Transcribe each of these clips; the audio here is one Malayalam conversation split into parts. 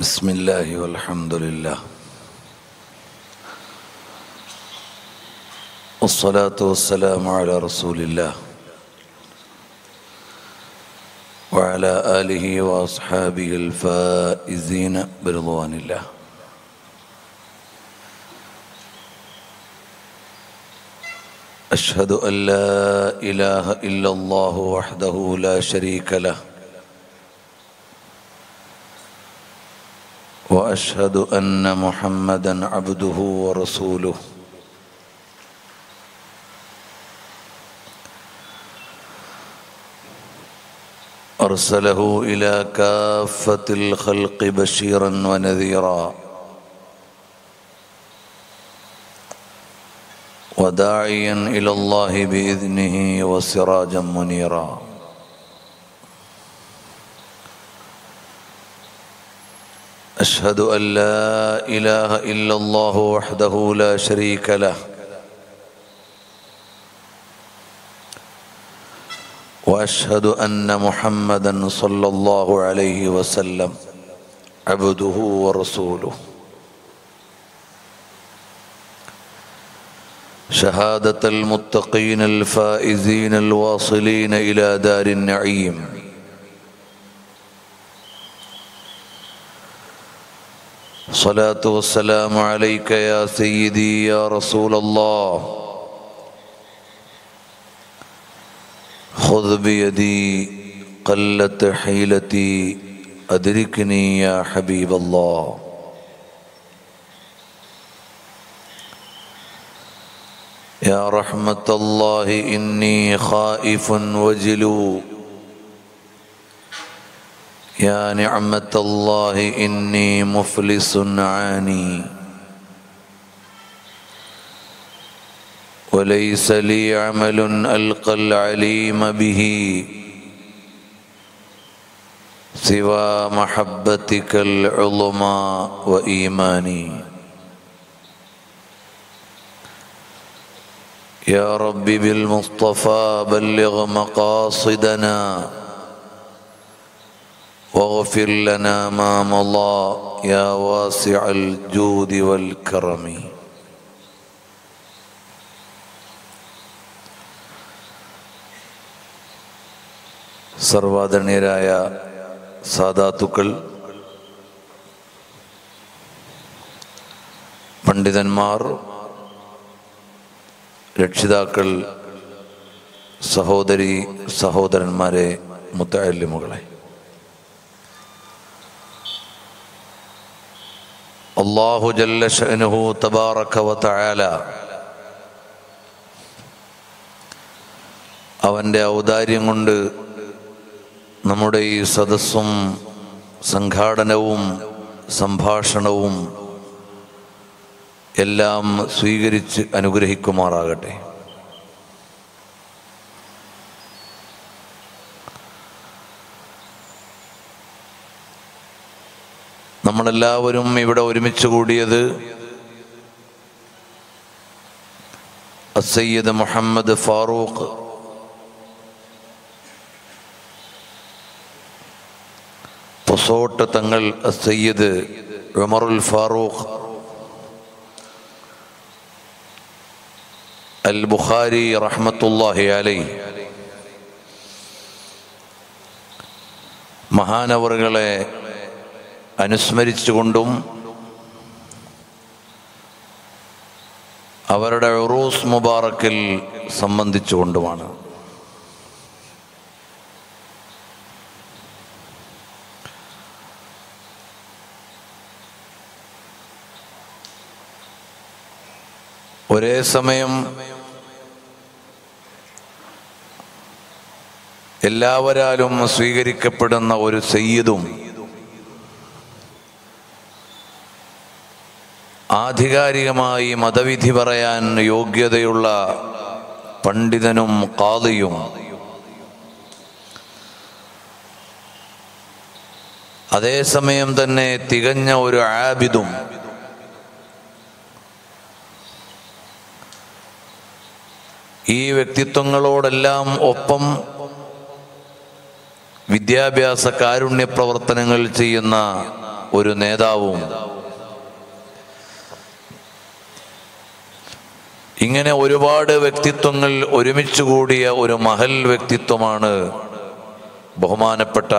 بسم الله والحمد لله والصلاة والسلام على رسول الله وعلى آله وأصحابه الفائزين برضوان الله. أشهد أن لا إله إلا الله وحده لا شريك له وأشهد أن محمدا عبده ورسوله. أرسله إلى كافة الخلق بشيرا ونذيرا. وداعيا إلى الله بإذنه وسراجا منيرا. أشهد أن لا إله إلا الله وحده لا شريك له. وأشهد أن محمدا صلى الله عليه وسلم عبده ورسوله. شهادة المتقين الفائزين الواصلين إلى دار النعيم. صلاة والسلام عليك يا سيدي يا رسول الله. خذ بيدي قلت حيلتي أدركني يا حبيب الله. يا رحمة الله إني خائف وجلو. يا نعمة الله إني مفلس عاني. وليس لي عمل ألقى العليم به. سوى محبتك العظمى وإيماني. يا رب بالمصطفى بلغ مقاصدنا. واغفر لنا ما مضى يا واسع الجود والكرم സർവാദരണീയരായ സാധാത്തുക്കൾ പണ്ഡിതന്മാർ രക്ഷിതാക്കൾ സഹോദരി സഹോദരന്മാരെ മുത്തല്ലിമുകളെ അള്ളാഹു ജല്ല ഷഅനുഹു തബാറക വതആല അവന്റെ ഔദാര്യം കൊണ്ട് നമ്മുടെ ഈ സദസ്സും സംഘാടനവും സംഭാഷണവും എല്ലാം സ്വീകരിച്ച് അനുഗ്രഹിക്കുമാറാകട്ടെ. നമ്മളെല്ലാവരും ഇവിടെ ഒരുമിച്ച് കൂടിയത് അസയ്യദ് മുഹമ്മദ് ഫാറൂഖ്. പൊസോട്ട് തങ്ങൾ അസയ്യദ് ഉമറുൽ ഫാറൂഖ്. അൽ ബുഖാരി റഹ്മത്തുല്ലാഹി അലൈ മഹാനവറുകളെ അനുസ്മരിച്ചുകൊണ്ടും അവരുടെ ഉറൂസ് മുബാറക്കിൽ സംബന്ധിച്ചുകൊണ്ടുമാണ്. ഒരേ സമയം എല്ലാവരാലും സ്വീകരിക്കപ്പെടുന്ന ഒരു സയ്യിദും ആധികാരികമായി മതവിധി പറയാൻ യോഗ്യതയുള്ള പണ്ഡിതനും കാതയും അതേസമയം തന്നെ തികഞ്ഞ ഒരു ആബിദും. ഈ വ്യക്തിത്വങ്ങളോടെല്ലാം ഒപ്പം വിദ്യാഭ്യാസ കാരുണ്യ പ്രവർത്തനങ്ങൾ ചെയ്യുന്ന ഒരു നേതാവും ഇങ്ങനെ ഒരുപാട് വ്യക്തിത്വങ്ങൾ ഒരുമിച്ച് കൂടിയ ഒരു മഹൽ വ്യക്തിത്വമാണ് ബഹുമാനപ്പെട്ട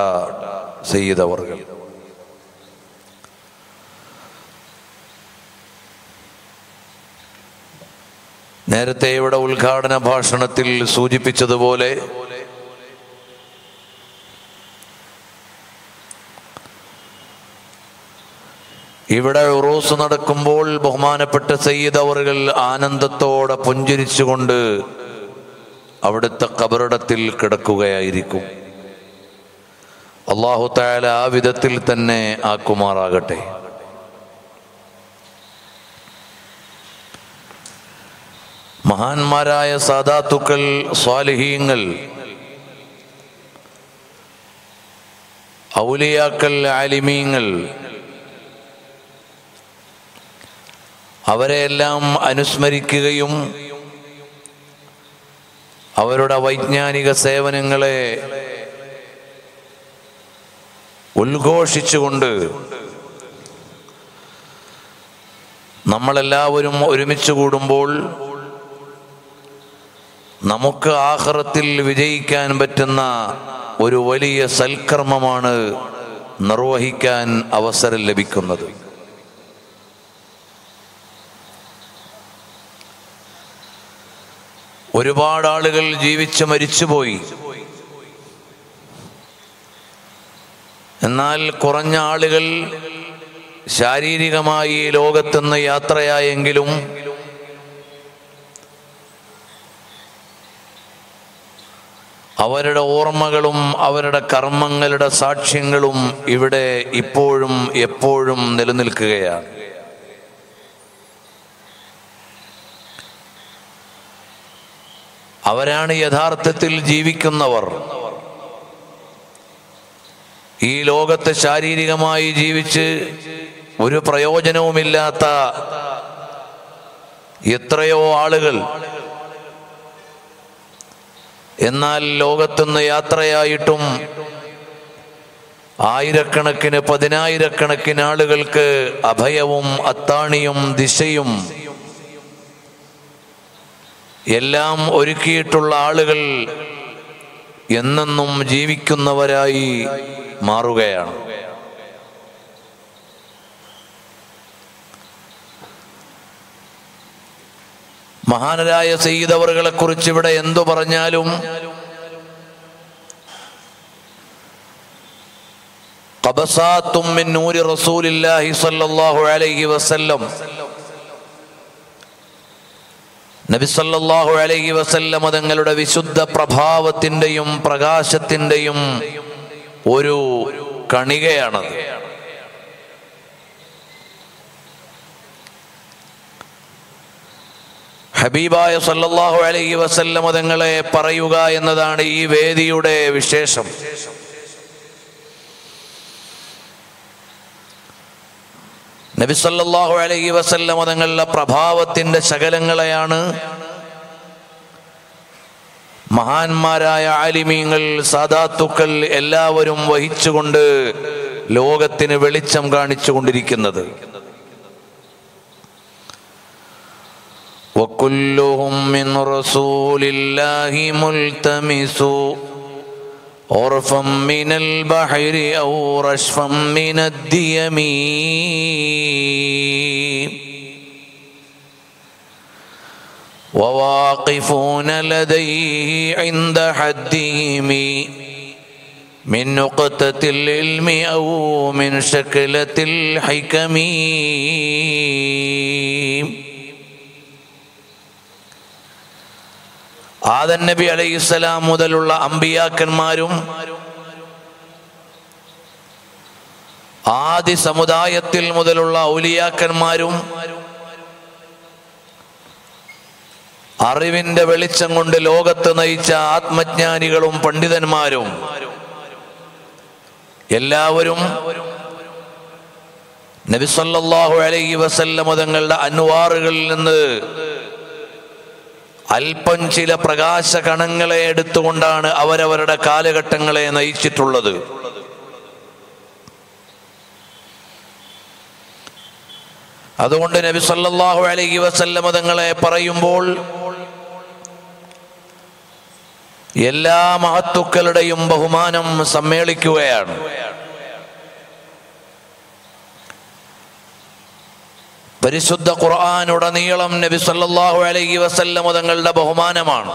സയ്യിദ് അവർകൾ. നേരത്തെ ഇവിടെ ഉദ്ഘാടന ഭാഷണത്തിൽ സൂചിപ്പിച്ചതുപോലെ ഇവിടെ ഉറൂസ് നടക്കുമ്പോൾ ബഹുമാനപ്പെട്ട സയ്യിദ് അവറുകൾ ആനന്ദത്തോടെ പുഞ്ചിരിച്ചുകൊണ്ട് അവിടുത്തെ കബറിടത്തിൽ കിടക്കുകയായിരിക്കും. അള്ളാഹു തായാല ആ വിധത്തിൽ തന്നെ ആക്കുമാറാകട്ടെ. മഹാന്മാരായ സാദാത്തുക്കൾ സ്വാലിഹീങ്ങൾ ഔലിയാക്കൽ ആലിമീങ്ങൾ അവരെയെല്ലാം അനുസ്മരിക്കുകയും അവരുടെ വൈജ്ഞാനിക സേവനങ്ങളെ ഉദ്ഘോഷിച്ചുകൊണ്ട് നമ്മളെല്ലാവരും ഒരുമിച്ച് കൂടുമ്പോൾ നമുക്ക് ആഹ്റത്തിൽ വിജയിക്കാൻ പറ്റുന്ന ഒരു വലിയ സൽക്കർമ്മമാണ് നിർവഹിക്കാൻ അവസരം ലഭിക്കുന്നത്. ഒരുപാട് ആളുകൾ ജീവിച്ച് മരിച്ചുപോയി. എന്നാൽ കുറഞ്ഞ ആളുകൾ ശാരീരികമായി ലോകത്തുനിന്ന് യാത്രയായെങ്കിലും അവരുടെ ഓർമ്മകളും അവരുടെ കർമ്മങ്ങളുടെ സാക്ഷ്യങ്ങളും ഇവിടെ ഇപ്പോഴും എപ്പോഴും നിലനിൽക്കുകയാണ്. അവരാണ് യഥാർത്ഥത്തിൽ ജീവിക്കുന്നവർ. ഈ ലോകത്ത് ശാരീരികമായി ജീവിച്ച് ഒരു പ്രയോജനവുമില്ലാത്ത എത്രയോ ആളുകൾ. എന്നാൽ ലോകത്തുനിന്ന് യാത്രയായിട്ടും ആയിരക്കണക്കിന് പതിനായിരക്കണക്കിന് ആളുകൾക്ക് അഭയവും അത്താണിയും ദിശയും എല്ലാം ഒരുക്കിയിട്ടുള്ള ആളുകൾ എന്നെന്നും ജീവിക്കുന്നവരായി മാറുകയാണ്. മഹാനരായ സെയ്തവറുകളെ കുറിച്ച് ഇവിടെ എന്തു പറഞ്ഞാലും കബസാത്തും റസൂലില്ലാഹി സ്വല്ലല്ലാഹു അലൈഹി വസല്ലം നബി സല്ലല്ലാഹു അലൈഹി വസല്ലം തങ്ങളുടെ വിശുദ്ധ പ്രഭാവത്തിന്റെയും പ്രകാശത്തിന്റെയും ഒരു കണികയാണത്. ഹബീബായ സല്ലല്ലാഹു അലൈഹി വസല്ലം തങ്ങളെ പറയുക എന്നതാണ് ഈ വേദിയുടെ വിശേഷം. നബി സല്ലല്ലാഹു അലൈഹി വസല്ലം തങ്ങളുടെ പ്രഭാവത്തിന്റെ ശകലങ്ങളെയാണ് മഹാന്മാരായ ആലിമീങ്ങൾ സാദാത്തുക്കൾ എല്ലാവരും വഹിച്ചുകൊണ്ട് ലോകത്തിന് വെളിച്ചം കാണിച്ചു കൊണ്ടിരിക്കുന്നത് وكلهم من رسول الله ملتمس عرفا من البحر أو رشفا من الديم وواقفون لديه عند حدهم من نقطة العلم أو من شكلة الحكم. ആദൻ നബി അലൈഹിസ്സലാം മുതലുള്ള അമ്പിയാക്കന്മാരും ആദി സമുദായത്തിൽ മുതലുള്ള ഔലിയാക്കന്മാരും അറിവിന്റെ വെളിച്ചം കൊണ്ട് ലോകത്ത് നയിച്ച ആത്മജ്ഞാനികളും പണ്ഡിതന്മാരും എല്ലാവരും നബിസല്ലാഹു അലൈഹി വസല്ലമ തങ്ങളുടെ അനുവാറുകളിൽ നിന്ന് അല്പം ചില പ്രകാശ കണങ്ങളെ എടുത്തുകൊണ്ടാണ് അവരവരുടെ കാലഘട്ടങ്ങളെ നയിച്ചിട്ടുള്ളത്. അതുകൊണ്ട് നബി സല്ലാഹു അലൈഹി വസല്ലമ തങ്ങളെ പറയുമ്പോൾ എല്ലാ മഹത്തുക്കളുടെയും ബഹുമാനം സമ്മേളിക്കുകയാണ്. പരിശുദ്ധ ഖുർആാനുടനീളം നബി സല്ലാഹു അലൈഹി വസല്ലമ തങ്ങളുടെ ബഹുമാനമാണ്.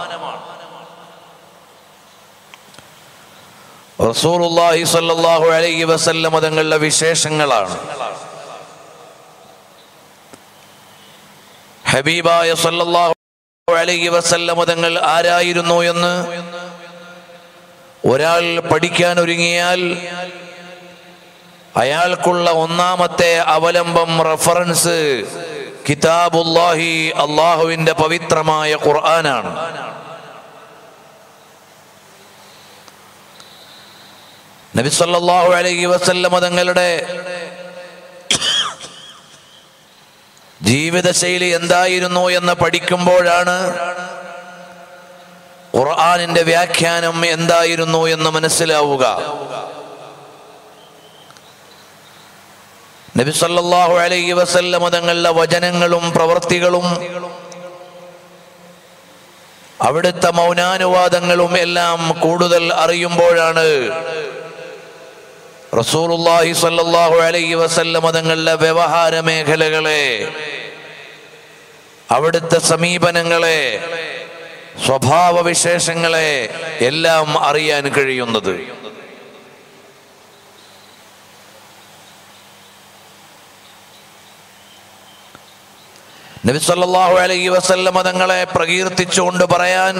റസൂലുള്ളാഹി സല്ലാഹു അലൈഹി വസല്ലമ തങ്ങളുടെ വിശേഷങ്ങളാണ്. ഹബീബായ സല്ലല്ലാഹു അലൈഹി വസല്ലമ തങ്ങൾ ആരായിരുന്നു എന്ന്? ഒരാൾ പഠിക്കാൻ ഒരുങ്ങിയാൽ അയാൾക്കുള്ള ഒന്നാമത്തെ അവലംബം റഫറൻസ് കിതാബുല്ലാഹി അള്ളാഹുവിന്റെ പവിത്രമായ ഖുർആനാണ്. നബി സല്ലല്ലാഹു അലൈഹി വസല്ലമ തങ്ങളുടെ ജീവിതശൈലി എന്തായിരുന്നു എന്ന് പഠിക്കുമ്പോഴാണ് ഖുർആാനിന്റെ വ്യാഖ്യാനം എന്തായിരുന്നു എന്ന് മനസ്സിലാവുക. നബി സല്ലല്ലാഹു അലൈഹി വസല്ലമ തങ്ങളുടെ വചനങ്ങളും പ്രവൃത്തികളും അവിടുത്തെ മൗനാനുവാദങ്ങളും എല്ലാം കൂടുതൽ അറിയുമ്പോഴാണ് റസൂലുള്ളാഹി സല്ലല്ലാഹു അലൈഹി വസല്ലമ തങ്ങളുടെ വ്യവഹാര മേഖലകളെ അവിടുത്തെ സമീപനങ്ങളെ സ്വഭാവ വിശേഷങ്ങളെ എല്ലാം അറിയാൻ കഴിയുന്നത്. നബി സല്ലല്ലാഹു അലൈഹി വസല്ലമ തങ്ങളെ പ്രകീർത്തിച്ചുകൊണ്ട് പറയാൻ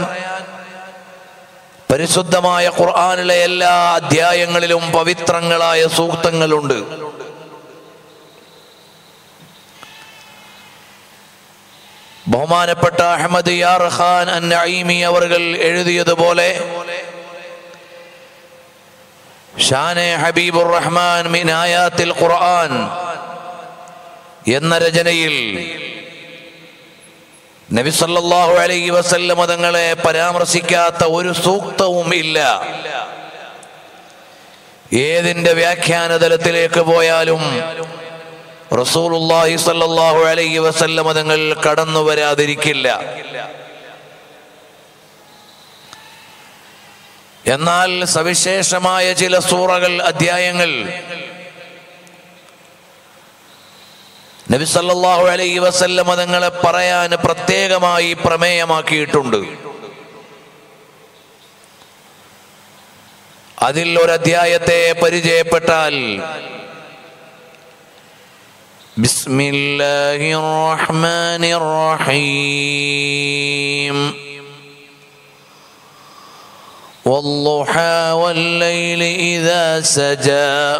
പരിശുദ്ധമായ ഖുർആനിലെ എല്ലാ അധ്യായങ്ങളിലും പവിത്രങ്ങളായ സൂക്തങ്ങളുണ്ട്. ബഹുമാനപ്പെട്ട അഹമ്മദ് യാർ ഖാൻ അൻ നഈമി അവർകൾ എഴുതിയതുപോലെ ഷാനെ ഹബീബുർ റഹ്മാൻ മിനായാത്തിൽ ഖുർആൻ എന്ന രചനയിൽ നബി സല്ലല്ലാഹു അലൈഹി വസല്ലമ തങ്ങളെ പരാമർശിക്കാത്ത ഒരു സൂക്തവും ഇല്ല. ഏതിന്റെ വ്യാഖ്യാന തലത്തിലേക്ക് പോയാലും റസൂലുള്ളാഹി സല്ലല്ലാഹു അലൈഹി വസല്ലമ തങ്ങൾ കടന്നു വരാതിരിക്കില്ല. എന്നാൽ സവിശേഷമായ ചില സൂറകൾ അധ്യായങ്ങൾ നബി സല്ലല്ലാഹു അലൈഹി വസല്ലമ തങ്ങളെ പറയാൻ പ്രത്യേകമായി പ്രമേയമാക്കിയിട്ടുണ്ട് അതിൽ ഒരു അധ്യായത്തെ പരിചയപ്പെട്ടാൽ ബിസ്മില്ലാഹിർ റഹ്മാനിർ റഹീം والضحى والليل إذا سجى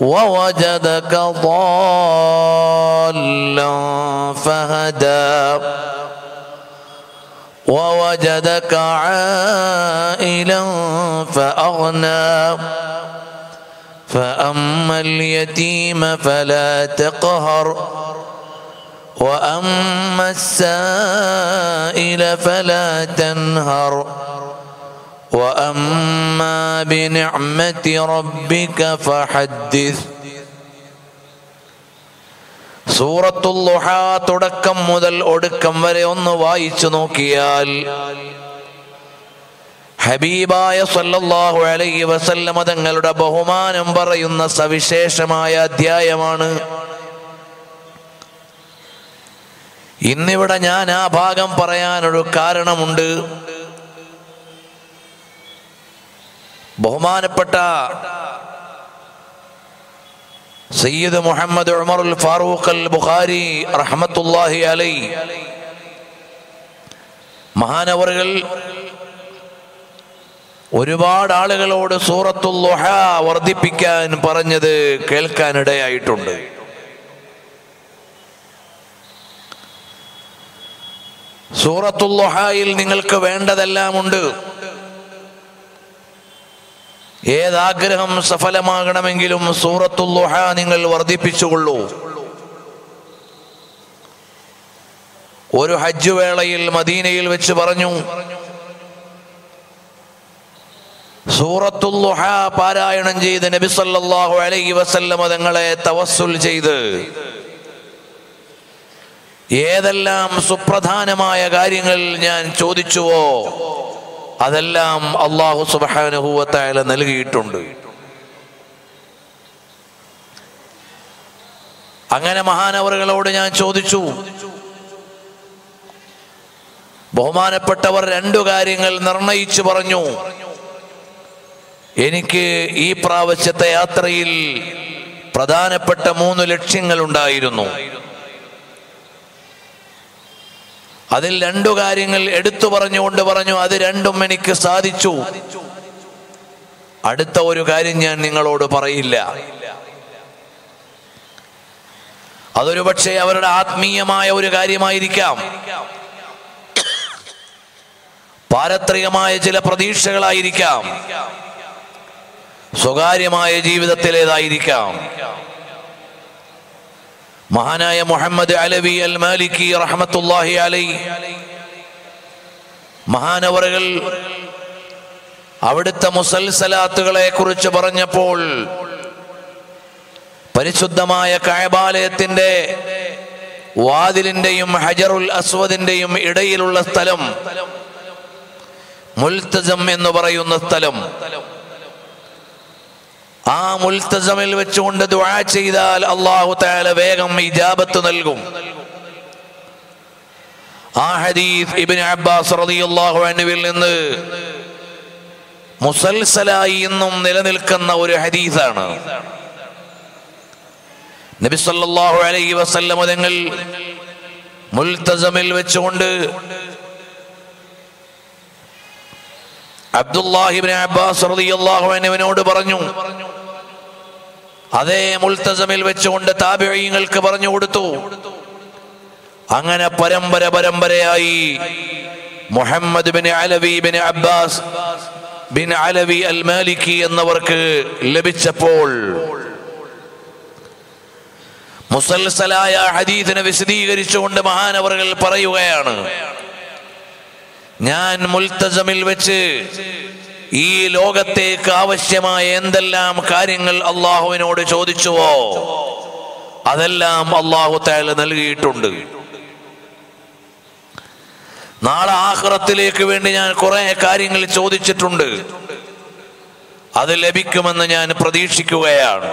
ووجدك ضالا فهدى. ووجدك عائلا فأغنى. فأما اليتيم فلا تقهر. وأما السائل فلا تنهر. وأما بنعمة ربك فحدث സൂറത്തുല്ലുഹ തുടക്കം മുതൽ ഒടുക്കം വരെ ഒന്ന് വായിച്ചു നോക്കിയാൽ ഹബീബായ സല്ലല്ലാഹു അലൈഹി വസല്ലമ തങ്ങളുടെ ബഹുമാനം പറയുന്ന സവിശേഷമായ അധ്യായമാണ് ഇന്നിവിടെ ഞാൻ ആ ഭാഗം പറയാനൊരു കാരണമുണ്ട് ബഹുമാനപ്പെട്ട സയ്യിദ് മുഹമ്മദ് ഉമറുൽ ഫാറൂഖ് അൽ ബുഖാരി റഹമത്തുല്ലാഹി അലൈ. മഹാനവറുകൾ ഒരുപാട് ആളുകളോട് സൂറത്തുൽ ലുഹ വർദ്ധിപ്പിക്കാൻ പറഞ്ഞത് കേൾക്കാനിടയായിട്ടുണ്ട്. ലുഹയിൽ നിങ്ങൾക്ക് വേണ്ടതെല്ലാം ഉണ്ട്. ഏതാഗ്രഹം സഫലമാകണമെങ്കിലും സൂറത്തുല്ലുഹ നിങ്ങൾ വർദ്ധിപ്പിച്ചുകൊള്ളൂ. ഒരു ഹജ്ജ് വേളയിൽ മദീനയിൽ വെച്ച് പറഞ്ഞു സൂറത്തുല്ലുഹ പാരായണം ചെയ്ത് നബി സല്ലല്ലാഹു അലൈഹി വസല്ലമ തങ്ങളെ തവസ്സുൽ ചെയ്ത് ഏതെല്ലാം സുപ്രധാനമായ കാര്യങ്ങൾ ഞാൻ ചോദിച്ചുവോ അതെല്ലാം അള്ളാഹു സുബാനുഭൂവത്തായ നൽകിയിട്ടുണ്ട്. അങ്ങനെ മഹാനവറുകളോട് ഞാൻ ചോദിച്ചു ബഹുമാനപ്പെട്ടവർ രണ്ടു കാര്യങ്ങൾ നിർണയിച്ചു പറഞ്ഞു. എനിക്ക് ഈ പ്രാവശ്യത്തെ യാത്രയിൽ പ്രധാനപ്പെട്ട മൂന്ന് ലക്ഷ്യങ്ങൾ ഉണ്ടായിരുന്നു. അതിൽ രണ്ടു കാര്യങ്ങൾ എടുത്തു പറഞ്ഞുകൊണ്ട് പറഞ്ഞു അത് രണ്ടും എനിക്ക് സാധിച്ചു. അടുത്ത ഒരു കാര്യം ഞാൻ നിങ്ങളോട് പറയില്ല. അതൊരു പക്ഷേ അവരുടെ ആത്മീയമായ ഒരു കാര്യമായിരിക്കാം. പാരത്രികമായ ചില പ്രതീക്ഷകളായിരിക്കാം. സ്വകാര്യമായ ജീവിതത്തിലേതായിരിക്കാം. മഹാനായ മുഹമ്മദ് അലവി അൽ മാലിക്കി റഹമത്തുല്ലാഹി അലൈ. മഹാനവറുകൾ അവിടുത്തെ മുസൽസലാത്തുകളെ കുറിച്ച് പറഞ്ഞപ്പോൾ പരിശുദ്ധമായ കായബാലയത്തിന്റെ വാതിലിന്റെയും ഹജറുൽ അസ്വദിന്റെയും ഇടയിലുള്ള സ്ഥലം മുൽത്തജം എന്ന് പറയുന്ന സ്ഥലം. ആ മുൽത്തസമിൽ വെച്ചുകൊണ്ട് ദുആ ചെയ്താൽ അള്ളാഹു താല വേഗം ഇജാബത്ത് നൽകും. ആ ഹദീസ് ഇബ്നു അബ്ബാസ് റളിയല്ലാഹു അൻഹുവിൽ നിന്ന് മുസൽസലായി ഇന്നും നിലനിൽക്കുന്ന ഒരു ഹദീസാണ്. നബി സല്ലല്ലാഹു അലൈഹി വസല്ലം തങ്ങൾ മുൽത്തസമിൽ വെച്ചുകൊണ്ട് അബ്ദുല്ലാഹിബിൻ അബ്ബാസ് റളിയല്ലാഹു അൻഹുവിനോട് പറഞ്ഞു. അതേ മുൽത്തസമിൽ വെച്ചുകൊണ്ട് താബിഈങ്ങൾക്ക് പറഞ്ഞു കൊടുത്തു. അങ്ങനെ പരമ്പര പരമ്പരയായി Muhammad bin Alawi bin Abbas bin Alawi al Maliki എന്നവർക്ക് ലഭിച്ചപ്പോൾ മുസൽസലായ ഹദീദിനെ വിശദീകരിച്ചുകൊണ്ട് മഹാനവറുകൾ പറയുകയാണ്. ഞാൻ മുൽത്തസമിൽ വെച്ച് ഈ ലോകത്തേക്ക് ആവശ്യമായ എന്തെല്ലാം കാര്യങ്ങൾ അള്ളാഹുവിനോട് ചോദിച്ചുവോ അതെല്ലാം അള്ളാഹു താല നൽകിയിട്ടുണ്ട്. നാളെ ആഹ്റത്തിലേക്ക് വേണ്ടി ഞാൻ കുറെ കാര്യങ്ങൾ ചോദിച്ചിട്ടുണ്ട്. അത് ലഭിക്കുമെന്ന് ഞാൻ പ്രതീക്ഷിക്കുകയാണ്.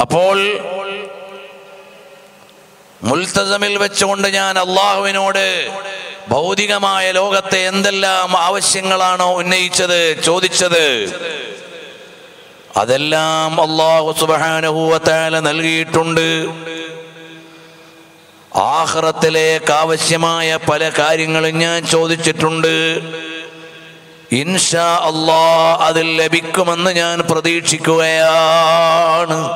അപ്പോൾ മുൽത്തസമിൽ വെച്ചുകൊണ്ട് ഞാൻ അള്ളാഹുവിനോട് ഭൗതികമായ ലോകത്തെ എന്തെല്ലാം ആവശ്യങ്ങളാണോ ഉന്നയിച്ചത് ചോദിച്ചത് അതെല്ലാം അള്ളാഹു സുബാനുഭൂവത്താല നൽകിയിട്ടുണ്ട്. ആഹ്റത്തിലേക്ക് ആവശ്യമായ പല കാര്യങ്ങളും ഞാൻ ചോദിച്ചിട്ടുണ്ട്. ഇൻഷാ അള്ളാ അതിൽ ലഭിക്കുമെന്ന് ഞാൻ പ്രതീക്ഷിക്കുകയാണ്.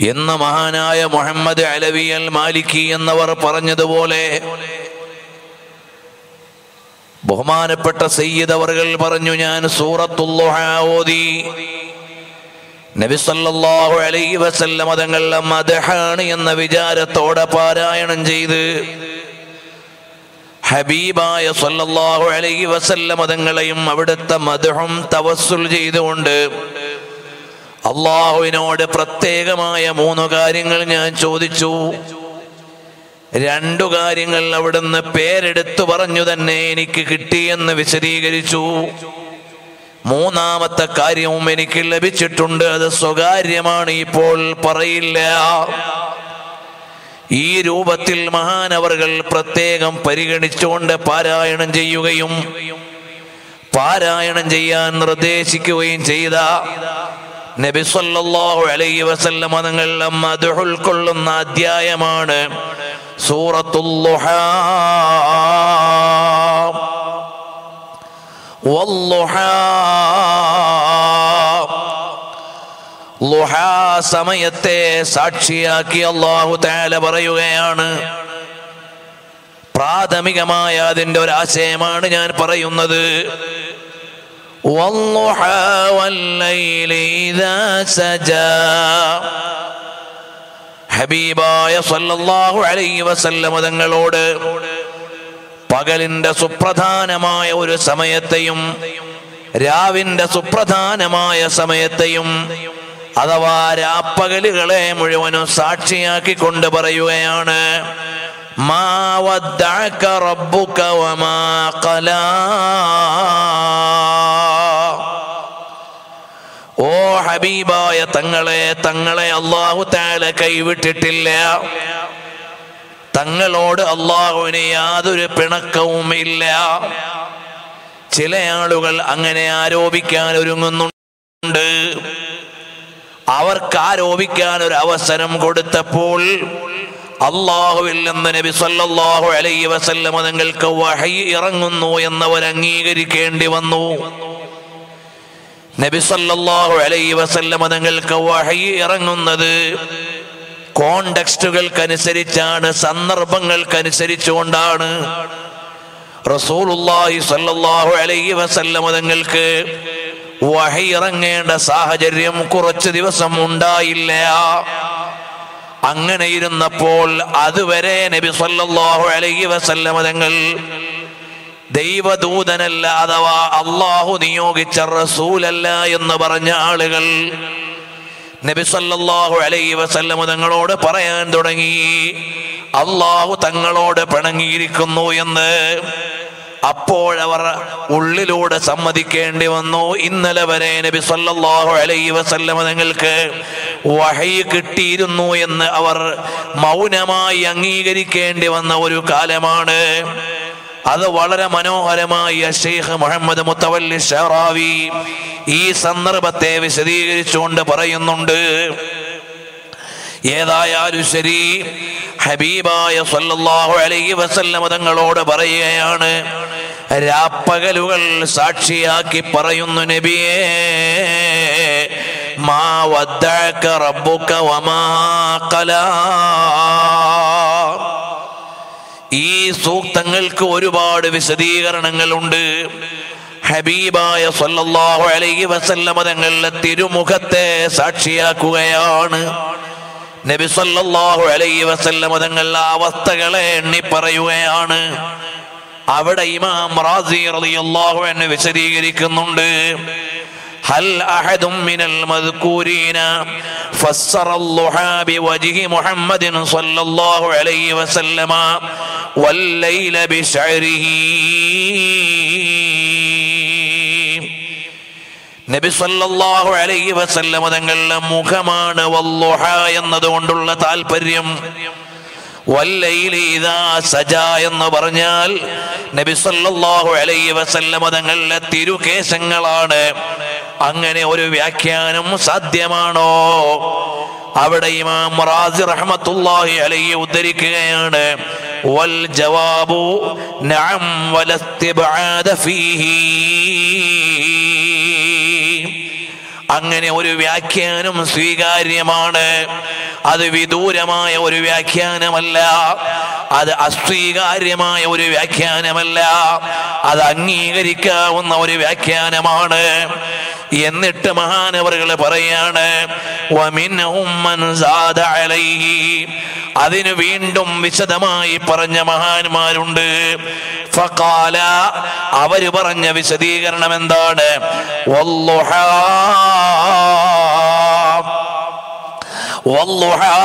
എന്ന മഹാനായ മുഹമ്മദ് അലവി അൽ മാലിക്കി എന്നവർ പറഞ്ഞതുപോലെ ബഹുമാനപ്പെട്ട സയ്യിദ് പറഞ്ഞു ഞാൻ സൂറത്തുല്ലുഹ നബിസല്ലാഹു നബി സല്ലല്ലാഹു അലൈഹി വസല്ലം തങ്ങളുടെ മദഹാണ് എന്ന വിചാരത്തോടെ പാരായണം ചെയ്ത് ഹബീബായ സല്ലല്ലാഹു അലൈഹി വസല്ലം തങ്ങളെയും അവിടുത്തെ മധുഹം തവസ്സുൽ ചെയ്തുകൊണ്ട് അള്ളാഹുവിനോട് പ്രത്യേകമായ മൂന്ന് കാര്യങ്ങൾ ഞാൻ ചോദിച്ചു. രണ്ടു കാര്യങ്ങൾ അവിടുന്ന് പേരെടുത്തു പറഞ്ഞു തന്നെ എനിക്ക് കിട്ടിയെന്ന് വിശദീകരിച്ചു. മൂന്നാമത്തെ കാര്യവും എനിക്ക് ലഭിച്ചിട്ടുണ്ട്. അത് സ്വകാര്യമാണ് ഇപ്പോൾ പറയില്ല. ഈ രൂപത്തിൽ മഹാനവറുകൾ പ്രത്യേകം പരിഗണിച്ചുകൊണ്ട് പാരായണം ചെയ്യുകയും പാരായണം ചെയ്യാൻ നിർദ്ദേശിക്കുകയും ചെയ്ത നബി സല്ലല്ലാഹു അലൈഹി വസല്ലമ തങ്ങളുടെ മദ്ഹ് ഉൾക്കൊള്ളുന്ന അധ്യായമാണ് സൂറത്തുൽ ളുഹാ ലുഹാ സമയത്തെ സാക്ഷിയാക്കി അള്ളാഹു താല പറയുകയാണ്. പ്രാഥമികമായ അതിന്റെ ഒരാശയമാണ് ഞാൻ പറയുന്നത്. ഹബീബായ സല്ലല്ലാഹു അലൈഹി വസല്ലം തങ്ങളോട് പകലിന്റെ സുപ്രധാനമായ ഒരു സമയത്തെയും രാവിന്റെ സുപ്രധാനമായ സമയത്തെയും അഥവാ രാപ്പകലുകളെ മുഴുവനും സാക്ഷിയാക്കി കൊണ്ട് പറയുകയാണ് ഓ ഹബീബായ തങ്ങളെ തങ്ങളെ അള്ളാഹു താല കൈവിട്ടിട്ടില്ല. തങ്ങളോട് അള്ളാഹുവിന് യാതൊരു പിണക്കവും ഇല്ല. ചില ആളുകൾ അങ്ങനെ ആരോപിക്കാൻ ഒരുങ്ങുന്നുണ്ട്. അവർക്ക് ആരോപിക്കാൻ ഒരു അവസരം കൊടുത്തപ്പോൾ അള്ളാഹുവിൽ നിന്ന് നബി സല്ലല്ലാഹു അലൈഹി വസല്ലമ നിങ്ങൾക്ക് വഹി ഇറങ്ങുന്നു എന്നവർ അംഗീകരിക്കേണ്ടി വന്നു. നബി സല്ലല്ലാഹു അലൈഹി വസല്ലമ നിങ്ങൾക്ക് വഹി ഇറങ്ങുന്നത് കോണ്ടെക്സ്റ്റുകൾക്കനുസരിച്ചാണ് സന്ദർഭങ്ങൾക്കനുസരിച്ചുകൊണ്ടാണ്. റസൂലുള്ളാഹി സല്ലല്ലാഹു അലൈഹി വസല്ലമ തങ്ങൾക്ക് വഹി സാഹചര്യം കുറച്ച് ദിവസം ഉണ്ടായില്ല. അങ്ങനെ ഇരുന്നപ്പോൾ അതുവരെ നബി സല്ലല്ലാഹു അലൈഹി വസല്ലമ തങ്ങൾ ദൈവദൂതനല്ല അഥവാ അള്ളാഹു നിയോഗിച്ച റസൂലല്ല എന്ന് പറഞ്ഞ ആളുകൾ നബി സല്ലല്ലാഹു അലൈഹി വസല്ലമ തങ്ങളോട് പറയാൻ തുടങ്ങി. അള്ളാഹു തങ്ങളോട് പിണങ്ങിയിരിക്കുന്നു എന്ന് അപ്പോഴവർ ഉള്ളിലൂടെ സമ്മതിക്കേണ്ടി വന്നു. ഇന്നലെ വരെ നബി സല്ലല്ലാഹു അലൈഹി വസല്ലമ തങ്ങൾക്ക് വഹി കിട്ടിയിരുന്നു എന്ന് അവർ മൗനമായി അംഗീകരിക്കേണ്ടി വന്ന ഒരു കാലമാണ്. അത് വളരെ മനോഹരമായി ഷെയ്ഖ് മുഹമ്മദ് മുത്തവല്ലി ഷെറാവി ഈ സന്ദർഭത്തെ വിശദീകരിച്ചുകൊണ്ട് പറയുന്നുണ്ട്. ഏതായാലും ശരി. ഹബീബായ സല്ലല്ലാഹു അലൈഹി വസല്ലമ തങ്ങളോട് പറയുകയാണ് രാപ്പകലുകൾ സാക്ഷിയാക്കി പറയുന്നു നബിയേ മാ വദ്ദഅക റബ്ബുക വമാ ഖലാ. ഈ സൂക്തങ്ങൾക്ക് ഒരുപാട് വിശദീകരണങ്ങളുണ്ട്. ഹബീബായ സല്ലല്ലാഹു അലൈഹി വസല്ലമ തങ്ങളുടെ തിരുമുഖത്തെ സാക്ഷിയാക്കുകയാണ്. നബി സല്ലല്ലാഹു അലൈഹി വസല്ലമ തങ്ങളുടെ അവസ്ഥകളെ എണ്ണി പറയുകയാണ് അവിടെ ഇമാം റാസി റളിയല്ലാഹു അൻഹു വിശദീകരിക്കുന്നുണ്ട് هل أحد من المذكورين فسر اللحى بوجه محمد صلى الله عليه وسلم والليل بشعره നബി സല്ലല്ലാഹു അലൈഹി വസല്ലമ തങ്ങളുടെ മുഖമാണ് വല്ലുഹ എന്നതുകൊണ്ടുള്ള താല്പര്യം സജ എന്ന് പറഞ്ഞാൽ നബി സല്ലല്ലാഹു അലൈഹി വസല്ലമ തങ്ങളുടെ തിരുകേശങ്ങളാണ്. അങ്ങനെ ഒരു വ്യാഖ്യാനം സാധ്യമാണോ? അവിടെ ഇമാം റാസി റഹ്മത്തുള്ളാഹി അലൈഹി ഉദ്ധരിക്കുകയാണ്. വൽ ജവാബു നഅം വലസ്തിബ്ആദ ഫീഹി. അങ്ങനെ ഒരു വ്യാഖ്യാനം സ്വീകാര്യമാണ്. അത് വിദൂരമായ ഒരു വ്യാഖ്യാനമല്ല. അത് അസ്വീകാര്യമായ ഒരു വ്യാഖ്യാനമല്ല. അത് അംഗീകരിക്കാവുന്ന ഒരു വ്യാഖ്യാനമാണ്. എന്നിട്ട് മഹാനവറുകൾ പറയാണ്. അതിന് വീണ്ടും വിശദമായി പറഞ്ഞ മഹാന്മാരുണ്ട്. ഫഖാല അവർ പറഞ്ഞ വിശദീകരണം എന്താണ്?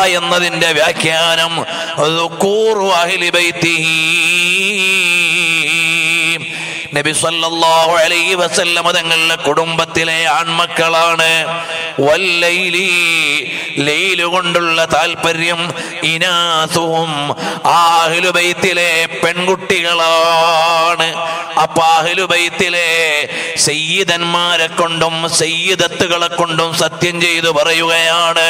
എന്നതിന്റെ വ്യാഖ്യാനം നബി സല്ലല്ലാഹു അലൈഹി വസല്ലമ തങ്ങളുടെ കുടുംബത്തിലെ ആൺമക്കളാണ്. വല്ലൈലി ലൈൽ കൊണ്ടുള്ള താല്പര്യം ഇനാസും ആഹ്ലുബൈത്തിലെ പെൺകുട്ടികളാണ്. അപ്പൊ ആഹ്ലുബൈത്തിലെ സയ്യിദന്മാരെ കൊണ്ടും സയ്യിദത്തുകളെ കൊണ്ടും സത്യം ചെയ്തു പറയുകയാണ്.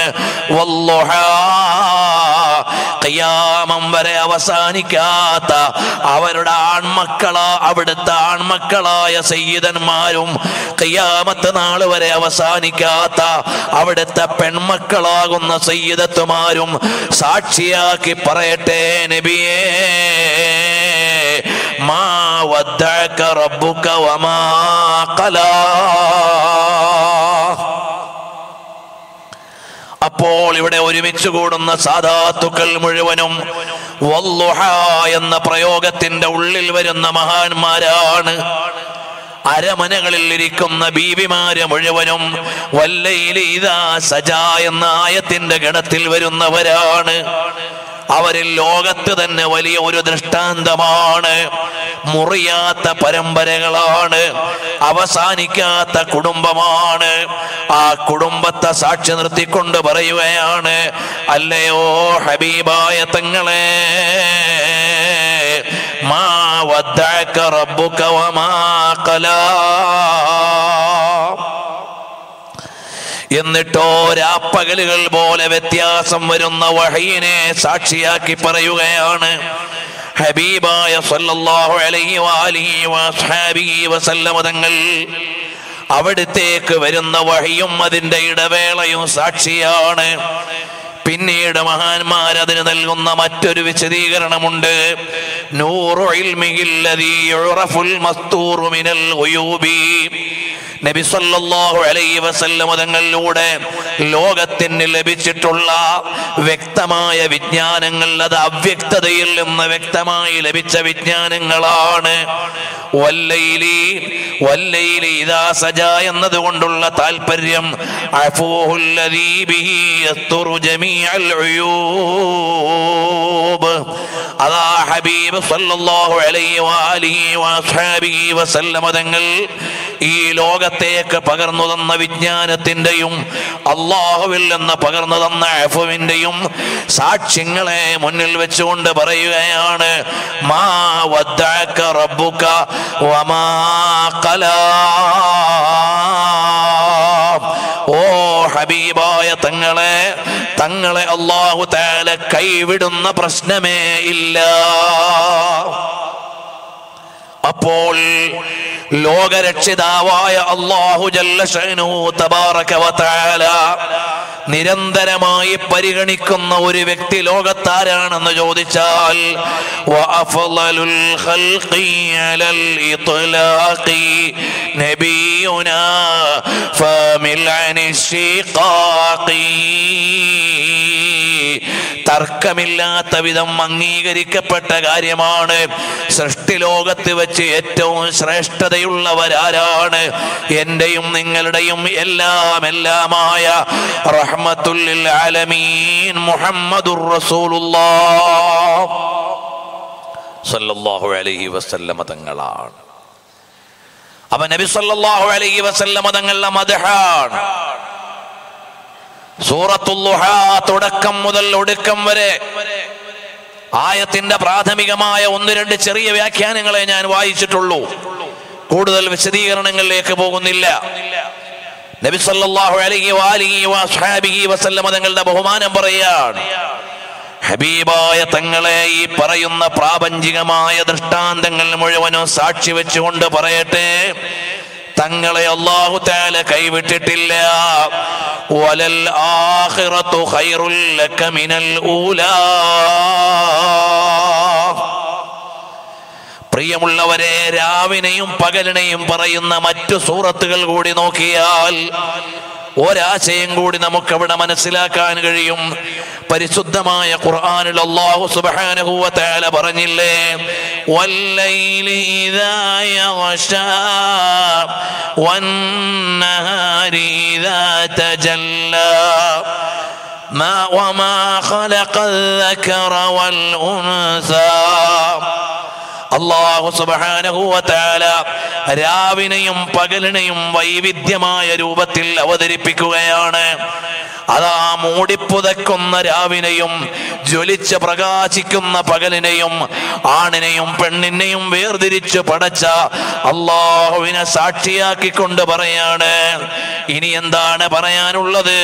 കയ്യാമം വരെ അവസാനിക്കാത്ത അവരുടെ ആൺമക്കളാ അവിടുത്തെ ആൺമക്കളായ സയ്യിദന്മാരും കയ്യാമത്ത് നാൾ വരെ അവസാനിക്കാത്ത അവിടുത്തെ പെൺമക്കളാകുന്ന സയ്യിദത്തുമാരും സാക്ഷിയാക്കി പറയട്ടെ നബിയേ. മാ വദ്ദഅക റബ്ബുക വമാ ഖലാ. അപ്പോൾ ഇവിടെ ഒരുമിച്ച് കൂടുന്ന സാധാത്തുക്കൾ മുഴുവനും വല്ലുഹ എന്ന പ്രയോഗത്തിന്റെ ഉള്ളിൽ വരുന്ന മഹാന്മാരാണ്. അരമനകളിൽ ഇരിക്കുന്ന ബീവിമാരെ മുഴുവനും വല്ലയിലീതാ സജ എന്ന ആയത്തിന്റെ ഗണത്തിൽ വരുന്നവരാണ്. അവരിൽ ലോകത്ത് തന്നെ വലിയ ഒരു ദൃഷ്ടാന്തമാണ്. മുറിയാത്ത പരമ്പരകളാണ്. അവസാനിക്കാത്ത കുടുംബമാണ്. ആ കുടുംബത്തെ സാക്ഷി നിർത്തിക്കൊണ്ട് പറയുകയാണ് അല്ലയോ ഹബീബായ തങ്ങളെ മാ വദ്ദഅക റബ്ബുക വമാ ഖലാ. എന്നിട്ടോ രാപ്പകലുകൾ പോലെ വ്യത്യാസം വരുന്ന വഹയിനെ സാക്ഷിയാക്കി പറയുകയാണ്. ഹബീബായ സല്ലല്ലാഹു അലൈഹി വാലിഹി വസ്ഹാബിഹി വസല്ലമ തങ്ങൾ അവിടത്തേക്ക് വരുന്ന വഴിയും അതിന്റെ ഇടവേളയും സാക്ഷിയാണ്. പിന്നീട് മഹാന്മാർ അതിന് നൽകുന്ന മറ്റൊരു വിശദീകരണമുണ്ട്. നൂറു മിനൽ നബി സല്ലല്ലാഹു അലൈഹി വസല്ലം തങ്ങളിലൂടെ ലോകത്തിന് ലഭിച്ചിട്ടുള്ള വ്യക്തമായ വിജ്ഞാനങ്ങൾ അത് അവ്യക്തതയിൽ നിന്ന് വ്യക്തമായി ലഭിച്ച വിജ്ഞാനങ്ങളാണ്. വല്ലൈലി വല്ലൈലി ഇദാ സജ എന്നതുകൊണ്ടുള്ള താല്പര്യം അതാ ഹബീബ് സല്ലല്ലാഹു അലൈഹി വസല്ലമ തങ്ങൾ ഈ ലോകത്തേക്ക് പകർന്നു തന്ന വിജ്ഞാനത്തിന്റെയും അള്ളാഹുവിൽ നിന്ന് പകർന്നു തന്ന അഫുവിന്റെയും സാക്ഷ്യങ്ങളെ മുന്നിൽ വെച്ചുകൊണ്ട് പറയുകയാണ് മാ റബ്ബുക വമാ ഓ ഹബീബായ തങ്ങളെ തങ്ങളെ അള്ളാഹു താല കൈവിടുന്ന പ്രശ്നമേ ഇല്ല. അപ്പോൾ ലോകരക്ഷിതാവായ അള്ളാഹു നിരന്തരമായി പരിഗണിക്കുന്ന ഒരു വ്യക്തി ലോകത്താരാണെന്ന് ചോദിച്ചാൽ നബിയുനാ തർക്കമില്ലാത്ത വിധം അംഗീകരിക്കപ്പെട്ട കാര്യമാണ്. സൃഷ്ടി ലോകത്ത് വെച്ച് ഏറ്റവും ശ്രേഷ്ഠതയുള്ളവരാരാണ്. എന്റെയും നിങ്ങളുടെയും എല്ലാം എല്ലാമായ റഹ്മത്തുല്ലിൽ ആലമീൻ മുഹമ്മദുർ റസൂലുള്ളാഹ്. സല്ലല്ലാഹു അലൈഹി വസല്ലമ തങ്ങളാണ്. അപ്പൊ നബി സല്ലല്ലാഹു അലൈഹി വസല്ലമ തങ്ങളുടെ മദഹാണ്. സൂറത്തുല്ലുഹ തുടക്കം മുതൽ ഒടുക്കം വരെ ആയത്തിന്റെ പ്രാഥമികമായ ഒന്ന് രണ്ട് ചെറിയ വ്യാഖ്യാനങ്ങളെ ഞാൻ വായിച്ചിട്ടുള്ളൂ. കൂടുതൽ വിശദീകരണങ്ങളിലേക്ക് പോകുന്നില്ല. നബി സല്ലല്ലാഹു അലൈഹി വസല്ലമ തങ്ങളുടെ ബഹുമാനം പറയാണ് ഹബീബായ തങ്ങളെ ഈ പറയുന്ന പ്രാപഞ്ചികമായ ദൃഷ്ടാന്തങ്ങൾ മുഴുവനും സാക്ഷി വെച്ചുകൊണ്ട് പറയട്ടെ. തങ്ങളെ അള്ളാഹു താല കൈവിട്ടിട്ടില്ല. വലൽ ആഖിറത്തു ഖൈറുൽ ലക മിനൽ ഊലാ. പ്രിയമുള്ളവരെ രാവിനെയും പകലിനെയും പറയുന്ന മറ്റു സൂറത്തുകൾ കൂടി നോക്കിയാൽ ഒരാശയം കൂടി നമുക്ക് അവിടെ മനസ്സിലാക്കാൻ കഴിയും പരിശുദ്ധമായ ഖുർആനിൽ അല്ലാഹു സുബ്ഹാനഹു വ തആല പറഞ്ഞില്ലേ വല്ലൈലി ഇദാ യഗ്ശാ വന്നഹാരി ഇദാ തജല്ലാ ما وما خلق الذكر والأنثى അള്ളാഹു സുബാനഹുവത്താല രാവിനെയും പകലിനെയും വൈവിധ്യമായ രൂപത്തിൽ അവതരിപ്പിക്കുകയാണ്. അതാ മൂടിപ്പുതയ്ക്കുന്ന രാവിനെയും ജ്വലിച്ച് പ്രകാശിക്കുന്ന പകലിനെയും ആണിനെയും പെണ്ണിനെയും വേർതിരിച്ച് പടച്ച അള്ളാഹുവിനെ സാക്ഷിയാക്കിക്കൊണ്ട് പറയാണ്. ഇനി എന്താണ് പറയാനുള്ളത്?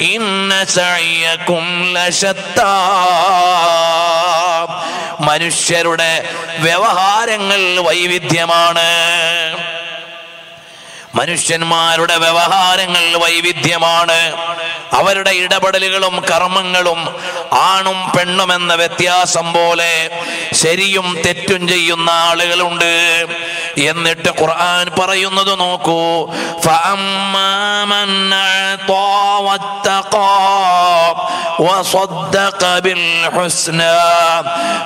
ഇന്ന സഅയക്കും ലശത്താ മനുഷ്യരുടെ വ്യവഹാരങ്ങൾ വൈവിധ്യമാണ്. മനുഷ്യന്മാരുടെ വ്യവഹാരങ്ങൾ വൈവിധ്യമാണ്. അവരുടെ ഇടപെടലുകളും കർമ്മങ്ങളും ആണും പെണ്ണും എന്ന വ്യത്യാസം പോലെ ശരിയും തെറ്റും ചെയ്യുന്ന ആളുകളുണ്ട് എന്നിട്ട് ഖുർആൻ പറയുന്നത് നോക്കൂ فأما من أعطى واتقى وصدق بالحسنى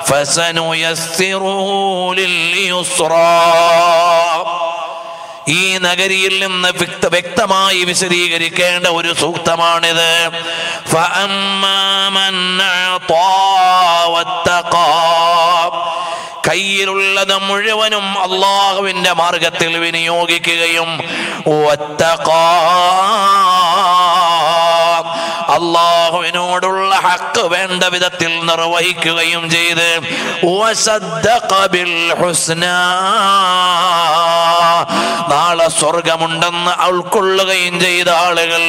فسنيسره لليسرى ഈ നഗരിയിൽ നിന്ന് വ്യക്തമായി വിശദീകരിക്കേണ്ട ഒരു സൂക്തമാണിത്. ഫഅമ്മാ കയ്യിലുള്ളത് മുഴുവനും അള്ളാഹുവിന്റെ മാർഗത്തിൽ വിനിയോഗിക്കുകയും. അള്ളാഹുവിനോടുള്ള ഹക്ക് വേണ്ട വിധത്തിൽ നിർവഹിക്കുകയും ചെയ്ത്. നാളെ സ്വർഗമുണ്ടെന്ന് ഉൾക്കൊള്ളുകയും ചെയ്ത ആളുകൾ.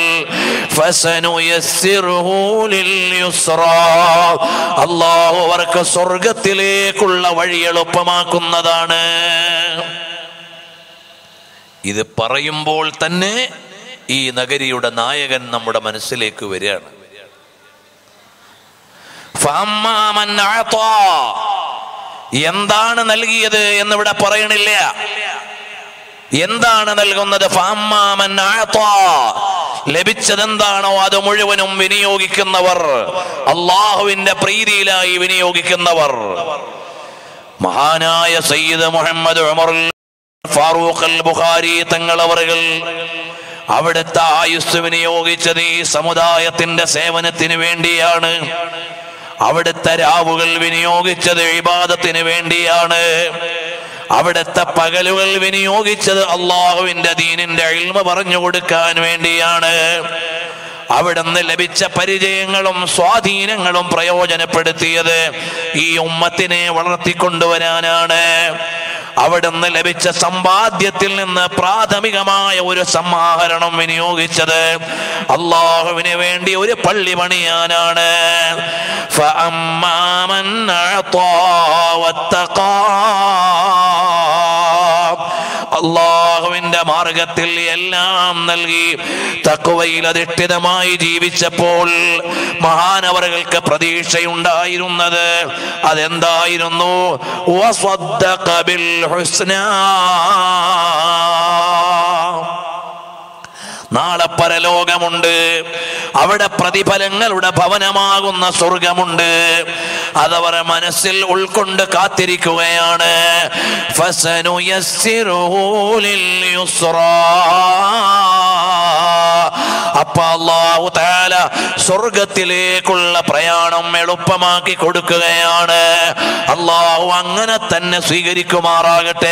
അള്ളാഹു അവർക്ക് സ്വർഗത്തിലേക്കുള്ള വഴി എളുപ്പമാക്കുന്നതാണ് ഇത് പറയുമ്പോൾ തന്നെ ഈ നഗരിയുടെ നായകൻ നമ്മുടെ മനസ്സിലേക്ക് വരികയാണ്. എന്താണ് നൽകിയത് എന്നിവിടെ പറയണില്ല. എന്താണ് നൽകുന്നത്. ലഭിച്ചതെന്താണോ അത് മുഴുവനും വിനിയോഗിക്കുന്നവർ. അള്ളാഹുവിന്റെ പ്രീതിയിലായി വിനിയോഗിക്കുന്നവർ. മഹാനായ സയ്യിദ് മുഹമ്മദ് ഉമർ ഫാറൂഖ് അൽ ബുഖാരി തങ്ങളവറുകൾ അവിടുത്തെ ആയുസ് വിനിയോഗിച്ചത് ഈ സമുദായത്തിന്റെ സേവനത്തിന് വേണ്ടിയാണ്. അവിടുത്തെ രാവുകൾ വിനിയോഗിച്ചത് വിവാദത്തിന് വേണ്ടിയാണ്. അവിടുത്തെ പകലുകൾ വിനിയോഗിച്ചത് അള്ളാഹുവിന്റെ ദീനിന്റെ അഴിമ പറഞ്ഞു കൊടുക്കാൻ വേണ്ടിയാണ്. അവിടുന്ന് ലഭിച്ച പരിചയങ്ങളും സ്വാധീനങ്ങളും പ്രയോജനപ്പെടുത്തിയത് ഈ ഉമ്മത്തിനെ വളർത്തിക്കൊണ്ടുവരാനാണ്. അവിടുന്ന് ലഭിച്ച സമ്പാദ്യത്തിൽ നിന്ന് പ്രാഥമികമായ ഒരു സമാഹരണം വിനിയോഗിച്ചത് അള്ളാഹുവിന് വേണ്ടി ഒരു പള്ളി പണിയാനാണ്. ഫഅമ്മാമൻ അള്ളാഹുവിന്റെ മാർഗത്തിൽ എല്ലാം നൽകി തക്കുവയിൽ അധിഷ്ഠിതമായി ജീവിച്ചപ്പോൾ മഹാനവറുകൾക്ക് പ്രതീക്ഷയുണ്ടായിരുന്നത് അതെന്തായിരുന്നു ഹുസ്ന. നാളെ പരലോകമുണ്ട്. അവിടെ പ്രതിഫലങ്ങളുടെ ഭവനമാകുന്ന സ്വർഗമുണ്ട്. അതവരെ മനസ്സിൽ ഉൾക്കൊണ്ട് കാത്തിരിക്കുകയാണ്. സ്വർഗത്തിലേക്കുള്ള പ്രയാണം എളുപ്പമാക്കി കൊടുക്കുകയാണ്. അള്ളാഹു അങ്ങനെ തന്നെ സ്വീകരിക്കുമാറാകട്ടെ.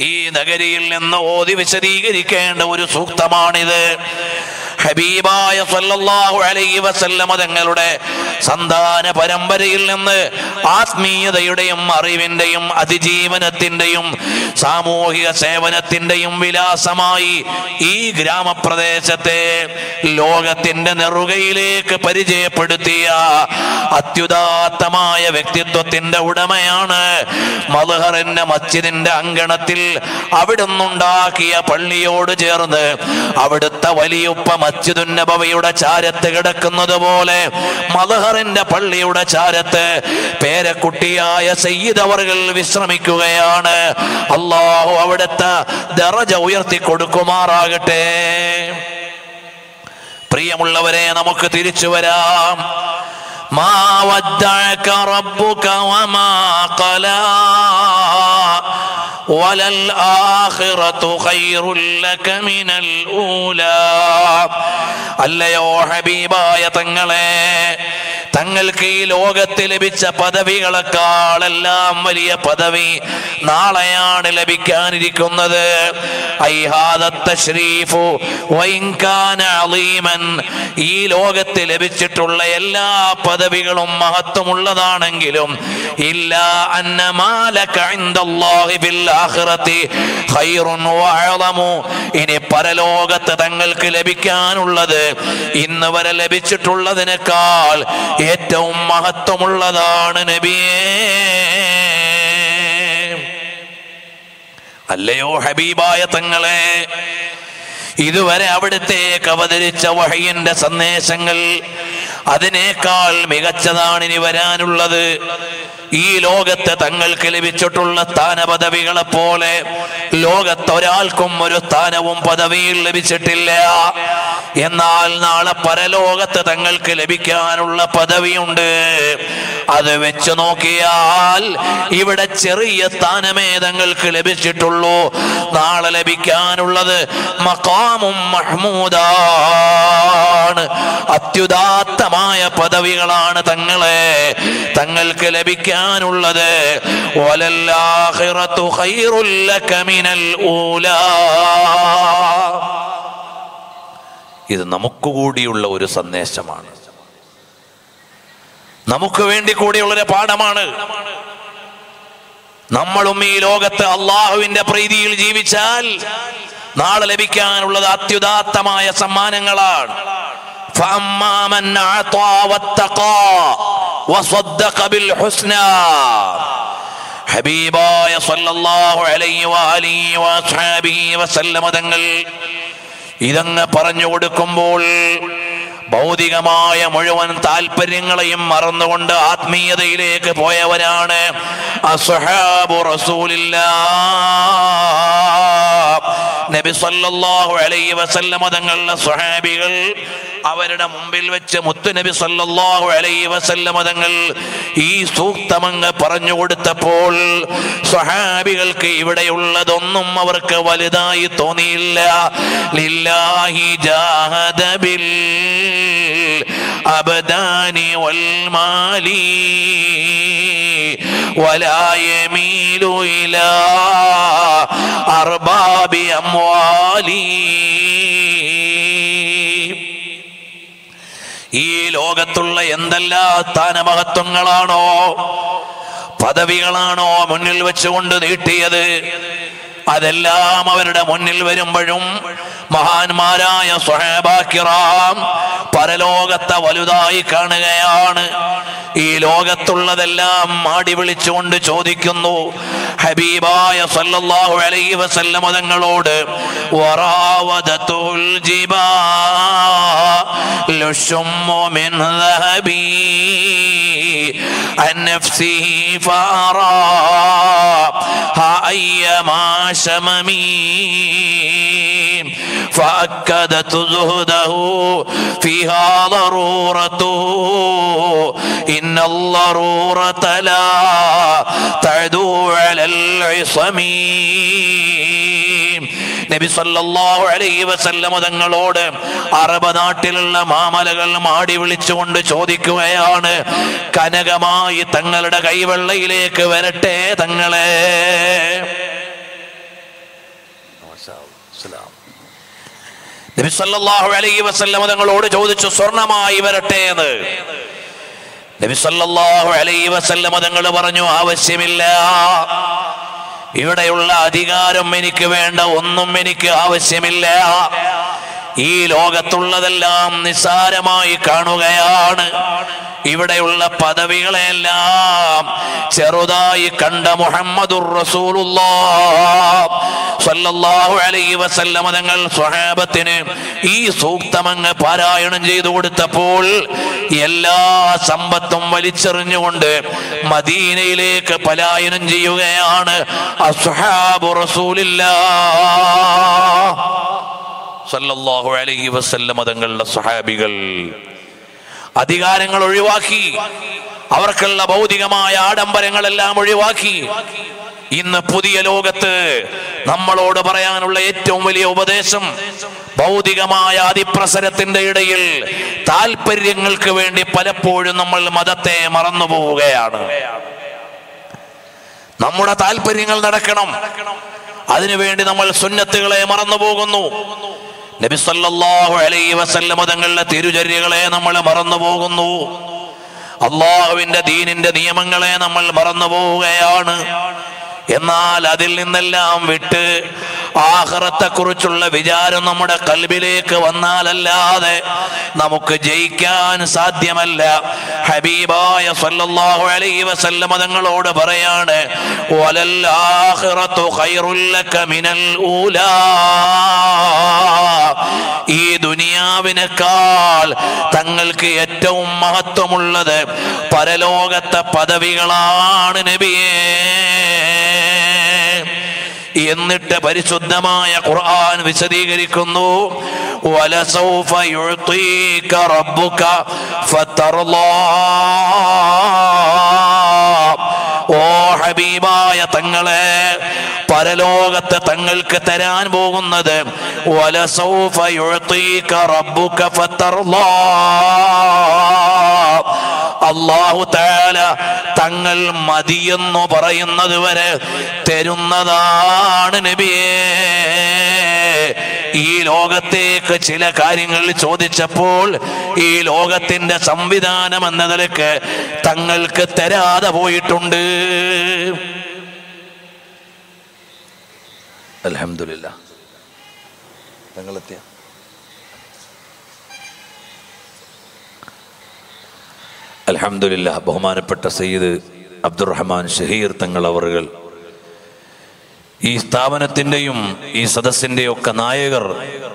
ഈ നഗരിയിൽ നിന്ന് ഓതി വിശദീകരിക്കേണ്ട ഒരു സൂക്തമാണിത്. ഹബീബായ സല്ലല്ലാഹു അലൈഹി വസല്ലമ തങ്ങളുടെ സന്താന പരമ്പരയിൽ നിന്ന് ആത്മീയതയുടെയും അറിവിന്റെയും അതിജീവനത്തിന്റെയും സാമൂഹിക സേവനത്തിന്റെയും വിലാസമായി ഈ ഗ്രാമപ്രദേശത്തെ ലോകത്തിന്റെ നെറുകയിലേക്ക് പരിചയപ്പെടുത്തിയ അത്യുദാത്തമായ വ്യക്തിത്വത്തിന്റെ ഉടമയാണ് മധുഹറിന്റെ മസ്ജിദിന്റെ അങ്കണത്തിൽ അവിടുന്നുണ്ടാക്കിയ പള്ളിയോട് ചേർന്ന് അവിടുത്തെ വലിയുപ്പ മസ്ജിദുൻ നബവിയുടെ ചാരത്ത് കിടക്കുന്നത് പോലെ മദഹറിന്റെ പള്ളിയുടെ ചാരത്ത് പേരക്കുട്ടിയായ സയ്യിദ് വിശ്രമിക്കുകയാണ്. അള്ളാഹു അവിടുത്തെ ദറജ ഉയർത്തി കൊടുക്കുമാറാകട്ടെ പ്രിയമുള്ളവരെ നമുക്ക് തിരിച്ചു വരാം. ما ودعك ربك وما قلى وللآخرة خير لك من الأولى അല്ലയോ ഹബീബായ തങ്ങളെ തങ്ങൾക്ക് ഈ ലോകത്ത് ലഭിച്ച പദവികളെക്കാളെല്ലാം വലിയ പദവി നാളെയാണ് ലഭിക്കാനിരിക്കുന്നത് ഐ ഹാദ തശ്രീഫു വഇൻ കാന അളീമൻ. ഈ ലോകത്ത് ലഭിച്ചിട്ടുള്ള എല്ലാ പദവികളും മഹത്വമുള്ളതാണെങ്കിലും. ഇനി പരലോകത്ത് തങ്ങൾക്ക് ലഭിക്കാനുള്ളത് ഇന്ന് വരെ ലഭിച്ചിട്ടുള്ളതിനേക്കാൾ ഏറ്റവും മഹത്വമുള്ളതാണ് നബിയേ അല്ലയോ ഹബീബായ തങ്ങളെ ഇതുവരെ അവിടുത്തേക്ക് അവതരിച്ച വഹയിന്റെ സന്ദേശങ്ങൾ അതിനേക്കാൾ മികച്ചതാണ് ഇനി വരാനുള്ളത്. ഈ ലോകത്ത് തങ്ങൾക്ക് ലഭിച്ചിട്ടുള്ള സ്ഥാന പദവികളെ പോലെ ലോകത്ത് ഒരാൾക്കും ഒരു സ്ഥാനവും പദവിയും ലഭിച്ചിട്ടില്ല. എന്നാൽ നാളെ പരലോകത്ത് തങ്ങൾക്ക് ലഭിക്കാനുള്ള പദവിയുണ്ട്. അത് വെച്ച് നോക്കിയാൽ ഇവിടെ ചെറിയ സ്ഥാനമേ തങ്ങൾക്ക് ലഭിച്ചിട്ടുള്ളൂ. നാളെ ലഭിക്കാനുള്ളത് മക്കാമും മഹ്മൂദാണ്. അത്യുദാത്തമായ പദവികളാണ് തങ്ങളെ. തങ്ങൾക്ക് ലക മിനൽ ഇത് നമുക്ക് കൂടിയുള്ള ഒരു സന്ദേശമാണ്. നമുക്ക് വേണ്ടി കൂടിയുള്ളൊരു പാഠമാണ്. നമ്മളും ഈ ലോകത്ത് അള്ളാഹുവിന്റെ പ്രീതിയിൽ ജീവിച്ചാൽ നാളെ ലഭിക്കാനുള്ളത് അത്യുദാത്തമായ സമ്മാനങ്ങളാണ്. فأما من أعطى واتقى وصدق بالحسنى ഹബീബായ സല്ലല്ലാഹു അലൈഹി വഅലിഹി വഅസ്ഹാബിഹി വസല്ലമ തങ്ങൾ ഇതങ്ങ് പറഞ്ഞു കൊടുക്കുമ്പോൾ ഭൗതികമായ മുഴുവൻ താല്പര്യങ്ങളെയും മറന്നുകൊണ്ട് ആത്മീയതയിലേക്ക് പോയവരാണ് അസ്ഹാബു റസൂലില്ല നബി സല്ലല്ലാഹു അലൈഹി വസല്ലമ തങ്ങളുടെ സ്വഹാബികൾ അവരുടെ മുമ്പിൽ വെച്ച് മുത്തുനബി സല്ലല്ലാഹു അലൈഹി വസല്ലമ തങ്ങൾ ഈ സൂക്തമങ്ങ് പറഞ്ഞു കൊടുത്തപ്പോൾ സ്വഹാബികൾക്ക് ഇവിടെയുള്ളതൊന്നും അവർക്ക് വലുതായി തോന്നിയില്ല. ലില്ലാഹി ജാഹദ ബിൽ അബദാനി വൽ മാലി ولا يميل إلى أرباب أموالي ഈ ലോകത്തുള്ള എന്തെല്ലാം സ്ഥാനമഹത്വങ്ങളാണോ പദവികളാണോ മുന്നിൽ വെച്ചുകൊണ്ട് നീട്ടിയത് അതെല്ലാം അവരുടെ മുന്നിൽ വരുമ്പോഴും മഹാന്മാരായ സ്വഹേബാക്കിറാം പരലോകത്തെ വലുതായി കാണുകയാണ് ഈ ലോകത്തുള്ളതെല്ലാം മാടി വിളിച്ചുകൊണ്ട് ചോദിക്കുന്നു ഹബീബായ സല്ലല്ലാഹു അലൈഹി വസല്ലമ തങ്ങളോട് വറാവദത്തുൽ ജിബാലു ശുമ്മു മിൻ ذهبي عن نفسه فأراها أيما شممي فأكدت زهده فيها ضرورته إن الضرورة لا تعدو على العصم നബി സല്ലല്ലാഹു അലൈഹി വസല്ലമ തങ്ങളോട് അറബ് നാട്ടിലുള്ള മാമലകൾ മാടി വിളിച്ചുകൊണ്ട് ചോദിക്കുകയാണ് കനകമായി തങ്ങളുടെ കൈവെള്ളയിലേക്ക് വരട്ടെ തങ്ങളെ നബി സല്ലല്ലാഹു അലൈഹി വസല്ലമ തങ്ങളോട് ചോദിച്ചു സ്വർണമായി വരട്ടെ എന്ന്? നബി സല്ലല്ലാഹു അലൈഹി വസല്ലമ തങ്ങൾ പറഞ്ഞു ആവശ്യമില്ല. ഇവിടെയുള്ള അധികാരം എനിക്ക് വേണ്ട ഒന്നും എനിക്ക് ആവശ്യമില്ല. ഈ ലോകത്തുള്ളതെല്ലാം നിസ്സാരമായി കാണുകയാണ്. ഇവിടെയുള്ള പദവികളെല്ലാം ചെറുതായി കണ്ട സല്ലല്ലാഹു അലൈഹി വസല്ലമ തങ്ങൾ സ്വഹാബത്തിന് ഈ സൂക്തമങ്ങ് പാരായണം ചെയ്തു കൊടുത്തപ്പോൾ എല്ലാ സമ്പത്തും വലിച്ചെറിഞ്ഞുകൊണ്ട് മദീനയിലേക്ക് പലായനം ചെയ്യുകയാണ് അസ്ഹാബു റസൂലില്ലാഹ്. സല്ലല്ലാഹു അലൈഹി വസല്ലമ തങ്ങളുടെ സഹാബികൾ അധികാരങ്ങൾ ഒഴിവാക്കി അവർക്കുള്ള ഭൗതികമായ ആഡംബരങ്ങളെല്ലാം ഒഴിവാക്കി. ഇന്ന് പുതിയ ലോകത്ത് നമ്മളോട് പറയാനുള്ള ഏറ്റവും വലിയ ഉപദേശം ഭൗതികമായ അതിപ്രസരത്തിന്റെ ഇടയിൽ താല്പര്യങ്ങൾക്ക് വേണ്ടി പലപ്പോഴും നമ്മൾ മതത്തെ മറന്നു പോവുകയാണ് നമ്മുടെ താല്പര്യങ്ങൾ നടക്കണം. അതിനുവേണ്ടി നമ്മൾ സുന്നത്തുകളെ മറന്നു പോകുന്നു നബി സല്ലല്ലാഹു അലൈഹി വസല്ലമ തങ്ങളുടെ തിരുചര്യകളെ നമ്മൾ മറന്നു പോകുന്നു അള്ളാഹുവിന്റെ ദീനിന്റെ നിയമങ്ങളെ നമ്മൾ മറന്നു പോവുകയാണ് എന്നാൽ അതിൽ നിന്നെല്ലാം വിട്ട് ആഹ്റത്തെ കുറിച്ചുള്ള വിചാരം നമ്മുടെ കൽബിലേക്ക് വന്നാലല്ലാതെ നമുക്ക് ജയിക്കാൻ സാധ്യമല്ല. ഹബീബായ സല്ലല്ലാഹു അലൈഹി വസല്ലമ തങ്ങളോട് പറയാണ് ആഖിറത്തു ലക മിനൽ ഈ ദുനിയാവിനേക്കാൾ തങ്ങൾക്ക് ഏറ്റവും മഹത്വമുള്ളത് പരലോകത്തെ പദവികളാണ് നബിയേ. എന്നിട്ട് പരിശുദ്ധമായ ഖുർആൻ വിശദീകരിക്കുന്നു. ഓ ഹബീബായ തങ്ങളെ പരലോകത്ത് തങ്ങൾക്ക് തരാൻ പോകുന്നത് വലസൗഫ യുഅ്തീക റബ്ബുക അള്ളാഹു താല തങ്ങൾ മതിയെന്നു പറയുന്നത് വരെ തരുന്നതാണ് നബിയേ. ഈ ലോകത്തേക്ക് ചില കാര്യങ്ങൾ ചോദിച്ചപ്പോൾ ഈ ലോകത്തിന്റെ സംവിധാനം എന്ന നിലയ്ക്ക് തങ്ങൾക്ക് തരാതെ പോയിട്ടുണ്ട്. അലഹമില്ല തങ്ങളെത്തിയ അലഹമില്ല ബഹുമാനപ്പെട്ട സയ്യിദ് അബ്ദുറഹ്മാൻ ഷഹീർ തങ്ങൾ അവറുകൾ. ഈ സ്ഥാപനത്തിന്റെയും ഈ സദസ്സിന്റെയും ഒക്കെ നായകർ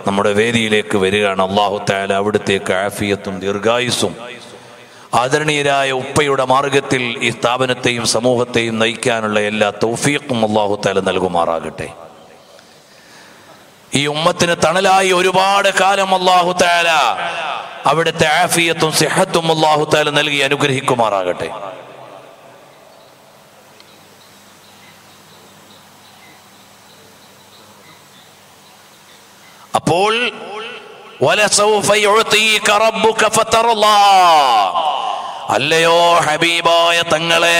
നമ്മുടെ വേദിയിലേക്ക് വരികയാണ്. അള്ളാഹു താല അവിടുത്തേക്ക് ആഫിയത്തും ദീർഘായുസും ആദരണീയരായ ഉപ്പയുടെ മാർഗത്തിൽ ഈ സ്ഥാപനത്തെയും സമൂഹത്തെയും നയിക്കാനുള്ള എല്ലാ തൗഫീഖും അള്ളാഹു താല നൽകുമാറാകട്ടെ. ഈ ഉമ്മത്തിന് തണലായി ഒരുപാട് കാലം അള്ളാഹു താല അവിടുത്തെ ആഫിയത്തും സിഹത്തും അള്ളാഹു താല നൽകി അനുഗ്രഹിക്കുമാറാകട്ടെ അപ്പോൾ. അല്ലയോ ഹബീബായ തങ്ങളെ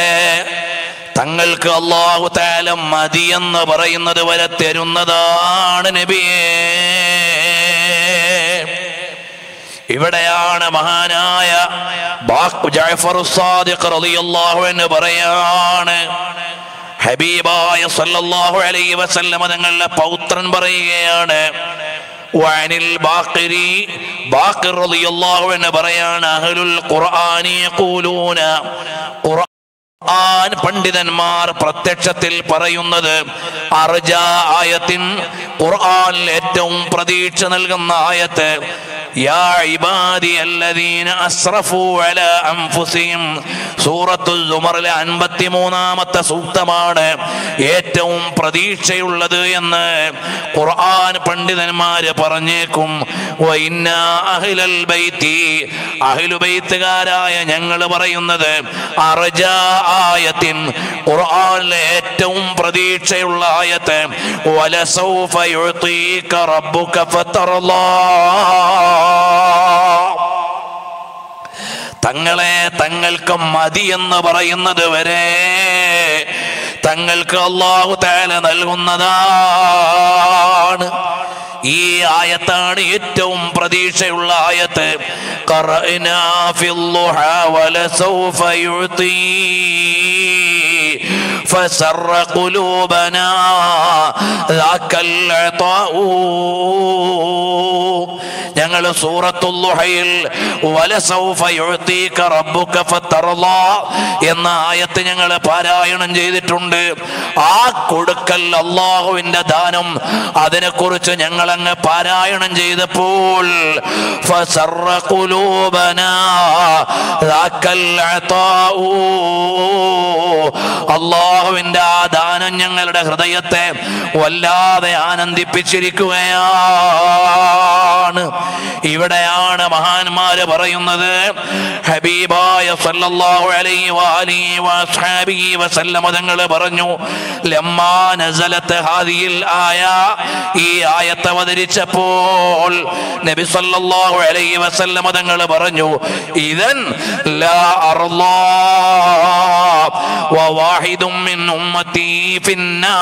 തങ്ങൾക്ക് അള്ളാഹു താല മതിയെന്ന് പറയുന്നത് വരെ തരുന്നതാണ് നബിയേ ഇവിടെയാണ് മഹാനായ പറയാണ് ഹബീബായ സല്ലല്ലാഹു അലൈഹി വസല്ലമ തങ്ങളുടെ പൗത്രൻ പറയുകയാണ് വനിൽ റളിയല്ലാഹു അൻഹു യഖൂലൂന. ഖുർആൻ പണ്ഡിതന്മാർ പ്രത്യക്ഷത്തിൽ പറയുന്നത് അർജ ആയത്തിൻ ഖുർആനിൽ ഏറ്റവും പ്രതീക്ഷ നൽകുന്ന ആയത്ത് യാ عبادي الذين അസ്റഫു على അൻഫുസിഹിം സൂറത്തുൽ സുമറിലെ അൻപത്തിമൂന്നാമത്തെ സൂക്തമാണ് ഏറ്റവും പ്രതീക്ഷയുള്ളത് എന്ന് ഖുർആൻ പണ്ഡിതന്മാര് പറഞ്ഞേക്കും. അഹിലുബൈത്തുകാരായ ഞങ്ങൾ പറയുന്നത് ആയത്തിൻ ഖുർആനിലെ ഏറ്റവും പ്രതീക്ഷയുള്ള ആയത്ത് വലസൗഫ റബ്ബുക ഫതർലാ. തങ്ങളെ തങ്ങൾക്ക് മതി എന്ന് പറയുന്നത് വരെ തങ്ങൾക്ക് അള്ളാഹു തേല നൽകുന്നതാണ്. ഈ ആയത്താണ് ഏറ്റവും പ്രതീക്ഷയുള്ള ആയത്ത് ഖറഅനാ ഫിൽ ളുഹാ വലസൗഫ യുഅ്തീ فسر قلوبنا ذاك العطاء ഞങ്ങൾ സൂറത്തുല്ലുഹയിൽ വലസൗഫ യുഅ്തീക റബ്ബുക ഫതർലാ എന്ന ആയത്ത് ഞങ്ങൾ പാരായണം ചെയ്തിട്ടുണ്ട് ആ കൊടുക്കൽ അള്ളാഹുവിന്റെ ദാനം അതിനെക്കുറിച്ച് ഞങ്ങൾ അങ്ങ് പാരായണം ചെയ്തപ്പോൾ അള്ളാഹുവിന്റെ ആ ദാനം ഞങ്ങളുടെ ഹൃദയത്തെ വല്ലാതെ ആനന്ദിപ്പിച്ചിരിക്കുകയാണ്. ഇവിടെയാണ് മഹാന്മാര് പറയുന്നത് ഹബീബായ സല്ലല്ലാഹു അലൈഹി പറഞ്ഞു ലമ്മാ ആയ ഈ ആയത്തെ അവതരിച്ചപ്പോൾ നബി സല്ലല്ലാഹു അലൈഹി വസല്ലമ തങ്ങൾ പറഞ്ഞു ഇദൻ ലാ അർലാ വവാഹിദും മിൻ ഉമ്മത്തി ഫിന്നാർ.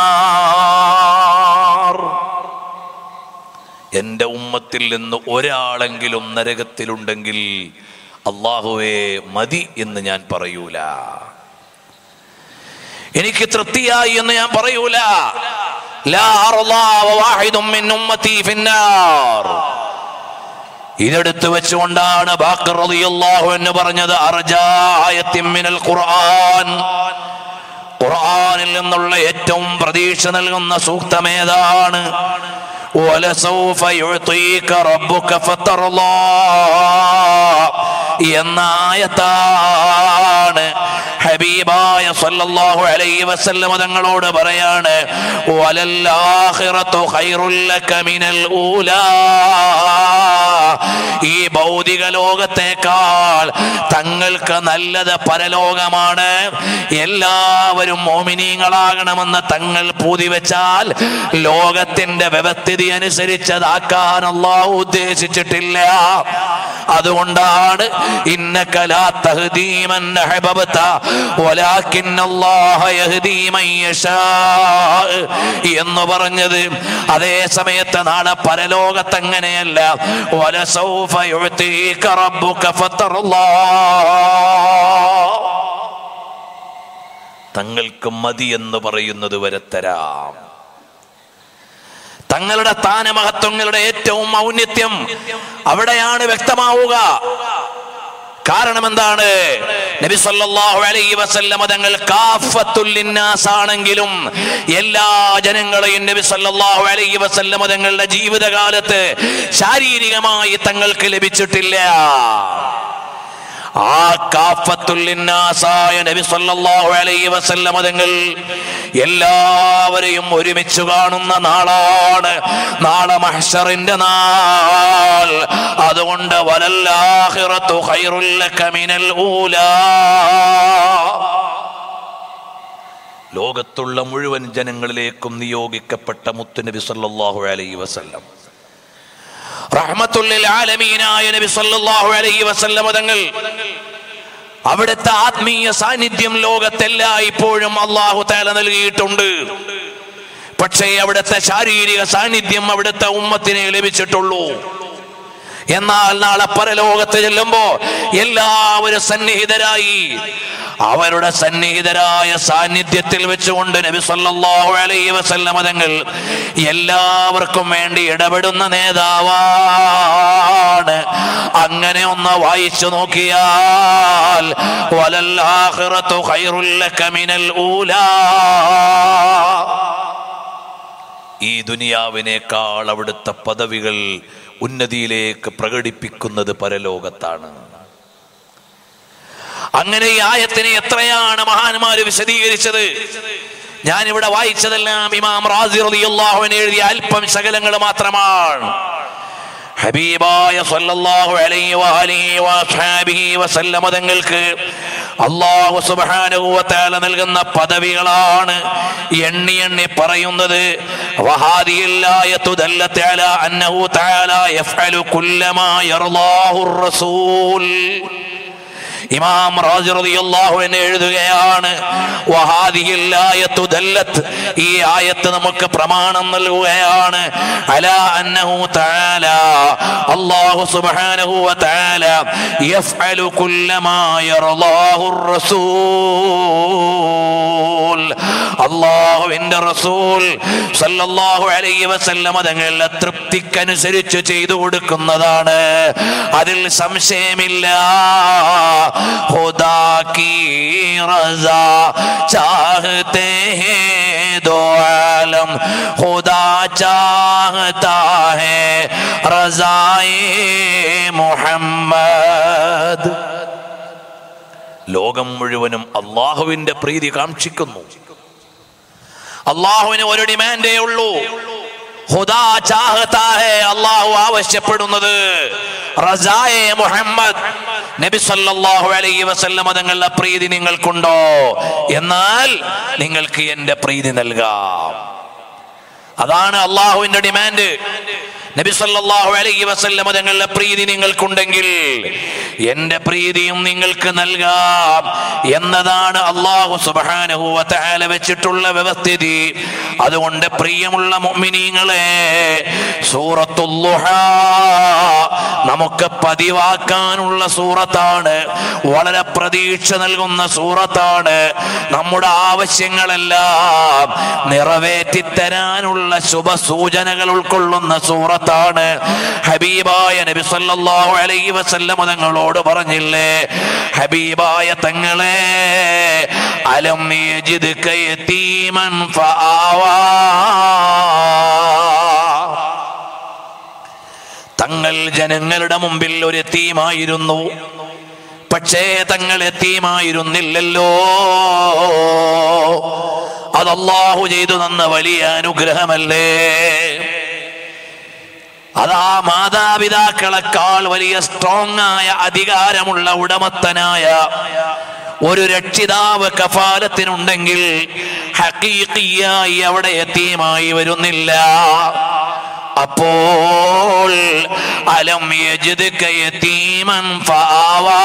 എന്റെ ഉമ്മത്തിൽ നിന്ന് ഒരാളെങ്കിലും നരകത്തിലുണ്ടെങ്കിൽ അള്ളാഹുവേ മതി എന്ന് ഞാൻ പറയൂല. എനിക്ക് തൃപ്തിയായി എന്ന് ഞാൻ പറയൂല. ഇതെടുത്ത് വെച്ചുകൊണ്ടാണ് എന്ന് പറഞ്ഞത് മിനൽ നിന്നുള്ള ഏറ്റവും പ്രതീക്ഷ നൽകുന്ന സൂക്തമേതാണ്? وَلَسَوْفَ يُعْطِيكَ رَبُّكَ فَتَرْضَى എന്ന ആയത്താണ് ഹബീബായ സല്ലല്ലാഹു അലൈഹി വസല്ലം തങ്ങളോട് പറയാണ് വലല്ലാഖിറത്തു ഖൈറുൽ ലക മിനൽ ഊലാ ഈ ഭൗതിക ലോകത്തേക്കാൾ തങ്ങൾക്ക് നല്ലത് പരലോകമാണ്. എല്ലാവരും മോമിനീങ്ങളാകണമെന്ന് തങ്ങൾ പൂതി വെച്ചാൽ ലോകത്തിന്റെ വ്യവസ്ഥിതി അനുസരിച്ചതാക്കാൻ അള്ളാഹു ഉദ്ദേശിച്ചിട്ടില്ല. അതുകൊണ്ടാണ് എന്ന് പറഞ്ഞത്. അതേ സമയത്ത് നാളെ പരലോകത്തെങ്ങനെയല്ല. തങ്ങൾക്ക് മതി എന്ന് പറയുന്നത് വരെ തരാം. തങ്ങളുടെ സ്ഥാനമഹത്വങ്ങളുടെ ഏറ്റവും ഔന്നിത്യം അവിടെയാണ് വ്യക്തമാവുക. കാരണം എന്താണ് നബി സല്ലല്ലാഹു അലൈഹി വസല്ലമ തങ്ങൾ കാഫത്തുൽ ആണെങ്കിലും എല്ലാ ജനങ്ങളെയും നബി സല്ലല്ലാഹു അലൈഹി വസല്ലമ തങ്ങളുടെ ജീവിതകാലത്ത് ശാരീരികമായി തങ്ങൾക്ക് ലഭിച്ചിട്ടില്ല. ആ കാഫത്തുല്ലിന്നാസായ നബി സല്ലല്ലാഹു അലൈഹി വസല്ലമ തങ്ങൾ എല്ലാവരെയും ഒരുമിച്ച് കാണുന്ന നാളാണ്. നാളെ മഹ്ഷറിന്റെ നാൾ. അതുകൊണ്ട് മിനൽ ലോകത്തുള്ള മുഴുവൻ ജനങ്ങളിലേക്കും നിയോഗിക്കപ്പെട്ട മുത്തുനബി സല്ലല്ലാഹു അലൈഹി വസല്ലം. ആലമീനായ നബി സല്ലല്ലാഹു അലൈഹി വസല്ലമ തങ്ങൾ. അവിടുത്തെ ആത്മീയ സാന്നിധ്യം ലോകത്തെല്ലാ ഇപ്പോഴും അള്ളാഹു തല നൽകിയിട്ടുണ്ട്. പക്ഷേ അവിടുത്തെ ശാരീരിക സാന്നിധ്യം അവിടുത്തെ ഉമ്മത്തിനെ ലഭിച്ചിട്ടുള്ളൂ. എന്നാൽ നാളെ പരലോകത്ത് ചെല്ലുമ്പോ എല്ലാവരും സന്നിഹിതരായി. അവരുടെ സന്നിഹിതരായ സാന്നിധ്യത്തിൽ വെച്ചുകൊണ്ട് നബി സല്ലല്ലാഹു അലൈഹി വസല്ലമ തങ്ങൾ എല്ലാവർക്കും വേണ്ടി ഇടപെടുന്ന നേതാവാണ്. അങ്ങനെ ഒന്ന് വായിച്ചു നോക്കിയാൽ ലക മിനൽ ഊലാ. ഈ ദുനിയാവിനേക്കാൾ അവിടുത്തെ പദവികൾ ഉന്നതിയിലേക്ക് പ്രകടിപ്പിക്കുന്നത് പരലോകത്താണ്. അങ്ങനെ ഈ ആയത്തിനെ എത്രയാണ് മഹാന്മാര് വിശദീകരിച്ചത്? ഞാൻ ഇവിടെ വായിച്ചതെല്ലാം ഇമാം റാസി റളിയല്ലാഹു അൻഹു എഴുതിയ അല്പം ശകലങ്ങൾ മാത്രമാണ്. ഹബീബായ സല്ലല്ലാഹു അലൈഹി വഅലിഹി വഅസ്ഹാബിഹി വസല്ലമ തങ്ങൾക്ക് അല്ലാഹു സുബ്ഹാനഹു വതആല നൽകുന്ന പദവികളാണ് എണ്ണി എണ്ണി പറയുന്നത്. വഹാദിയല്ലായതു ദല്ലത്ത് അലാ അന്നഹു തആല യഫ്അലു കുല്ലമാ യർളാഹുർ റസൂൽ. ഇമാം റാജി റളിയല്ലാഹു അൻഹു എഴുതുകയാണ് ഈ ആയത്ത് നമുക്ക് പ്രമാണം നൽകുകയാണ്. അലാ അന്നഹു തആല അല്ലാഹു സുബ്ഹാനഹു വ തആല യഫ്അലു കുല്ലമാ യർളാഹു റസൂൽ. അല്ലാഹുവിന്റെ റസൂൽ സല്ലല്ലാഹു അലൈഹി വസല്ലമ തങ്ങളുടെ തൃപ്തിക്കനുസരിച്ച് ചെയ്തു കൊടുക്കുന്നതാണ്. അതിൽ സംശയമില്ല. खुदा की रजा चाहते हैं दो आलम खुदा चाहता है रजाए മുഹമ്മദ് ലോകം മുഴുവനും അള്ളാഹുവിന്റെ പ്രീതി കാക്ഷിക്കുന്നു അള്ളാഹുവിന് ഒരു ഡിമാൻഡേ ഉള്ളൂ ഹുദാ ചാഹത്താ ഹേ അള്ളാഹു ആവശ്യപ്പെടുന്നത്. റസായെ മുഹമ്മദ്. നബി സല്ലല്ലാഹു അലൈഹി വസല്ലം തങ്ങളുടെ പ്രീതി നിങ്ങൾക്കുണ്ടോ? എന്നാൽ നിങ്ങൾക്ക് എന്റെ പ്രീതി നൽകാം. അതാണ് അള്ളാഹുവിന്റെ ഡിമാൻഡ്. നബി സല്ലല്ലാഹു അലൈഹി വസല്ലമ പ്രീതി നിങ്ങൾക്കുണ്ടെങ്കിൽ എന്റെ പ്രീതിയും നിങ്ങൾക്ക് നൽകാം എന്നതാണ് അള്ളാഹു സുബ്ഹാനഹു വെച്ചിട്ടുള്ള വ്യവസ്ഥിതി. അതുകൊണ്ട് പ്രിയമുള്ള മുഅ്മിനീങ്ങളെ സൂറത്തുൽ നമുക്ക് പതിവാക്കാനുള്ള സൂറത്താണ്. വളരെ പ്രതീക്ഷ നൽകുന്ന സൂറത്താണ്. നമ്മുടെ ആവശ്യങ്ങളെല്ലാം നിറവേറ്റി തരാനുള്ള ശുഭസൂചനകൾ ഉൾക്കൊള്ളുന്ന സൂറത്താണ് ഹബീബായ നബി സല്ലല്ലാഹു അലൈഹി വസല്ലം തങ്ങളോട് പറഞ്ഞില്ലേ? ഹബീബായ തങ്ങളെ അലം യജിദ് കയതീമൻ ഫആവാ തങ്ങൾ ജനങ്ങളുടെ മുമ്പിൽ ഒരു എത്തീമായിരുന്നു പക്ഷേ തങ്ങൾ എത്തീമായിരുന്നില്ലല്ലോ അതല്ലാഹു ചെയ്തു തന്ന വലിയ അനുഗ്രഹമല്ലേ? അതാ മാതാപിതാക്കളെക്കാൾ വലിയ സ്ട്രോങ് ആയ അധികാരമുള്ള ഉടമത്തനായ ഒരു രക്ഷിതാവ് കഫാലത്തിനുണ്ടെങ്കിൽ ഹക്കീക്കിയായി അവിടെ എത്തിയുമായി വരുന്നില്ല. അപ്പോൾ അലം യജിദ്ക കയത്തീമൻ ഫആവാ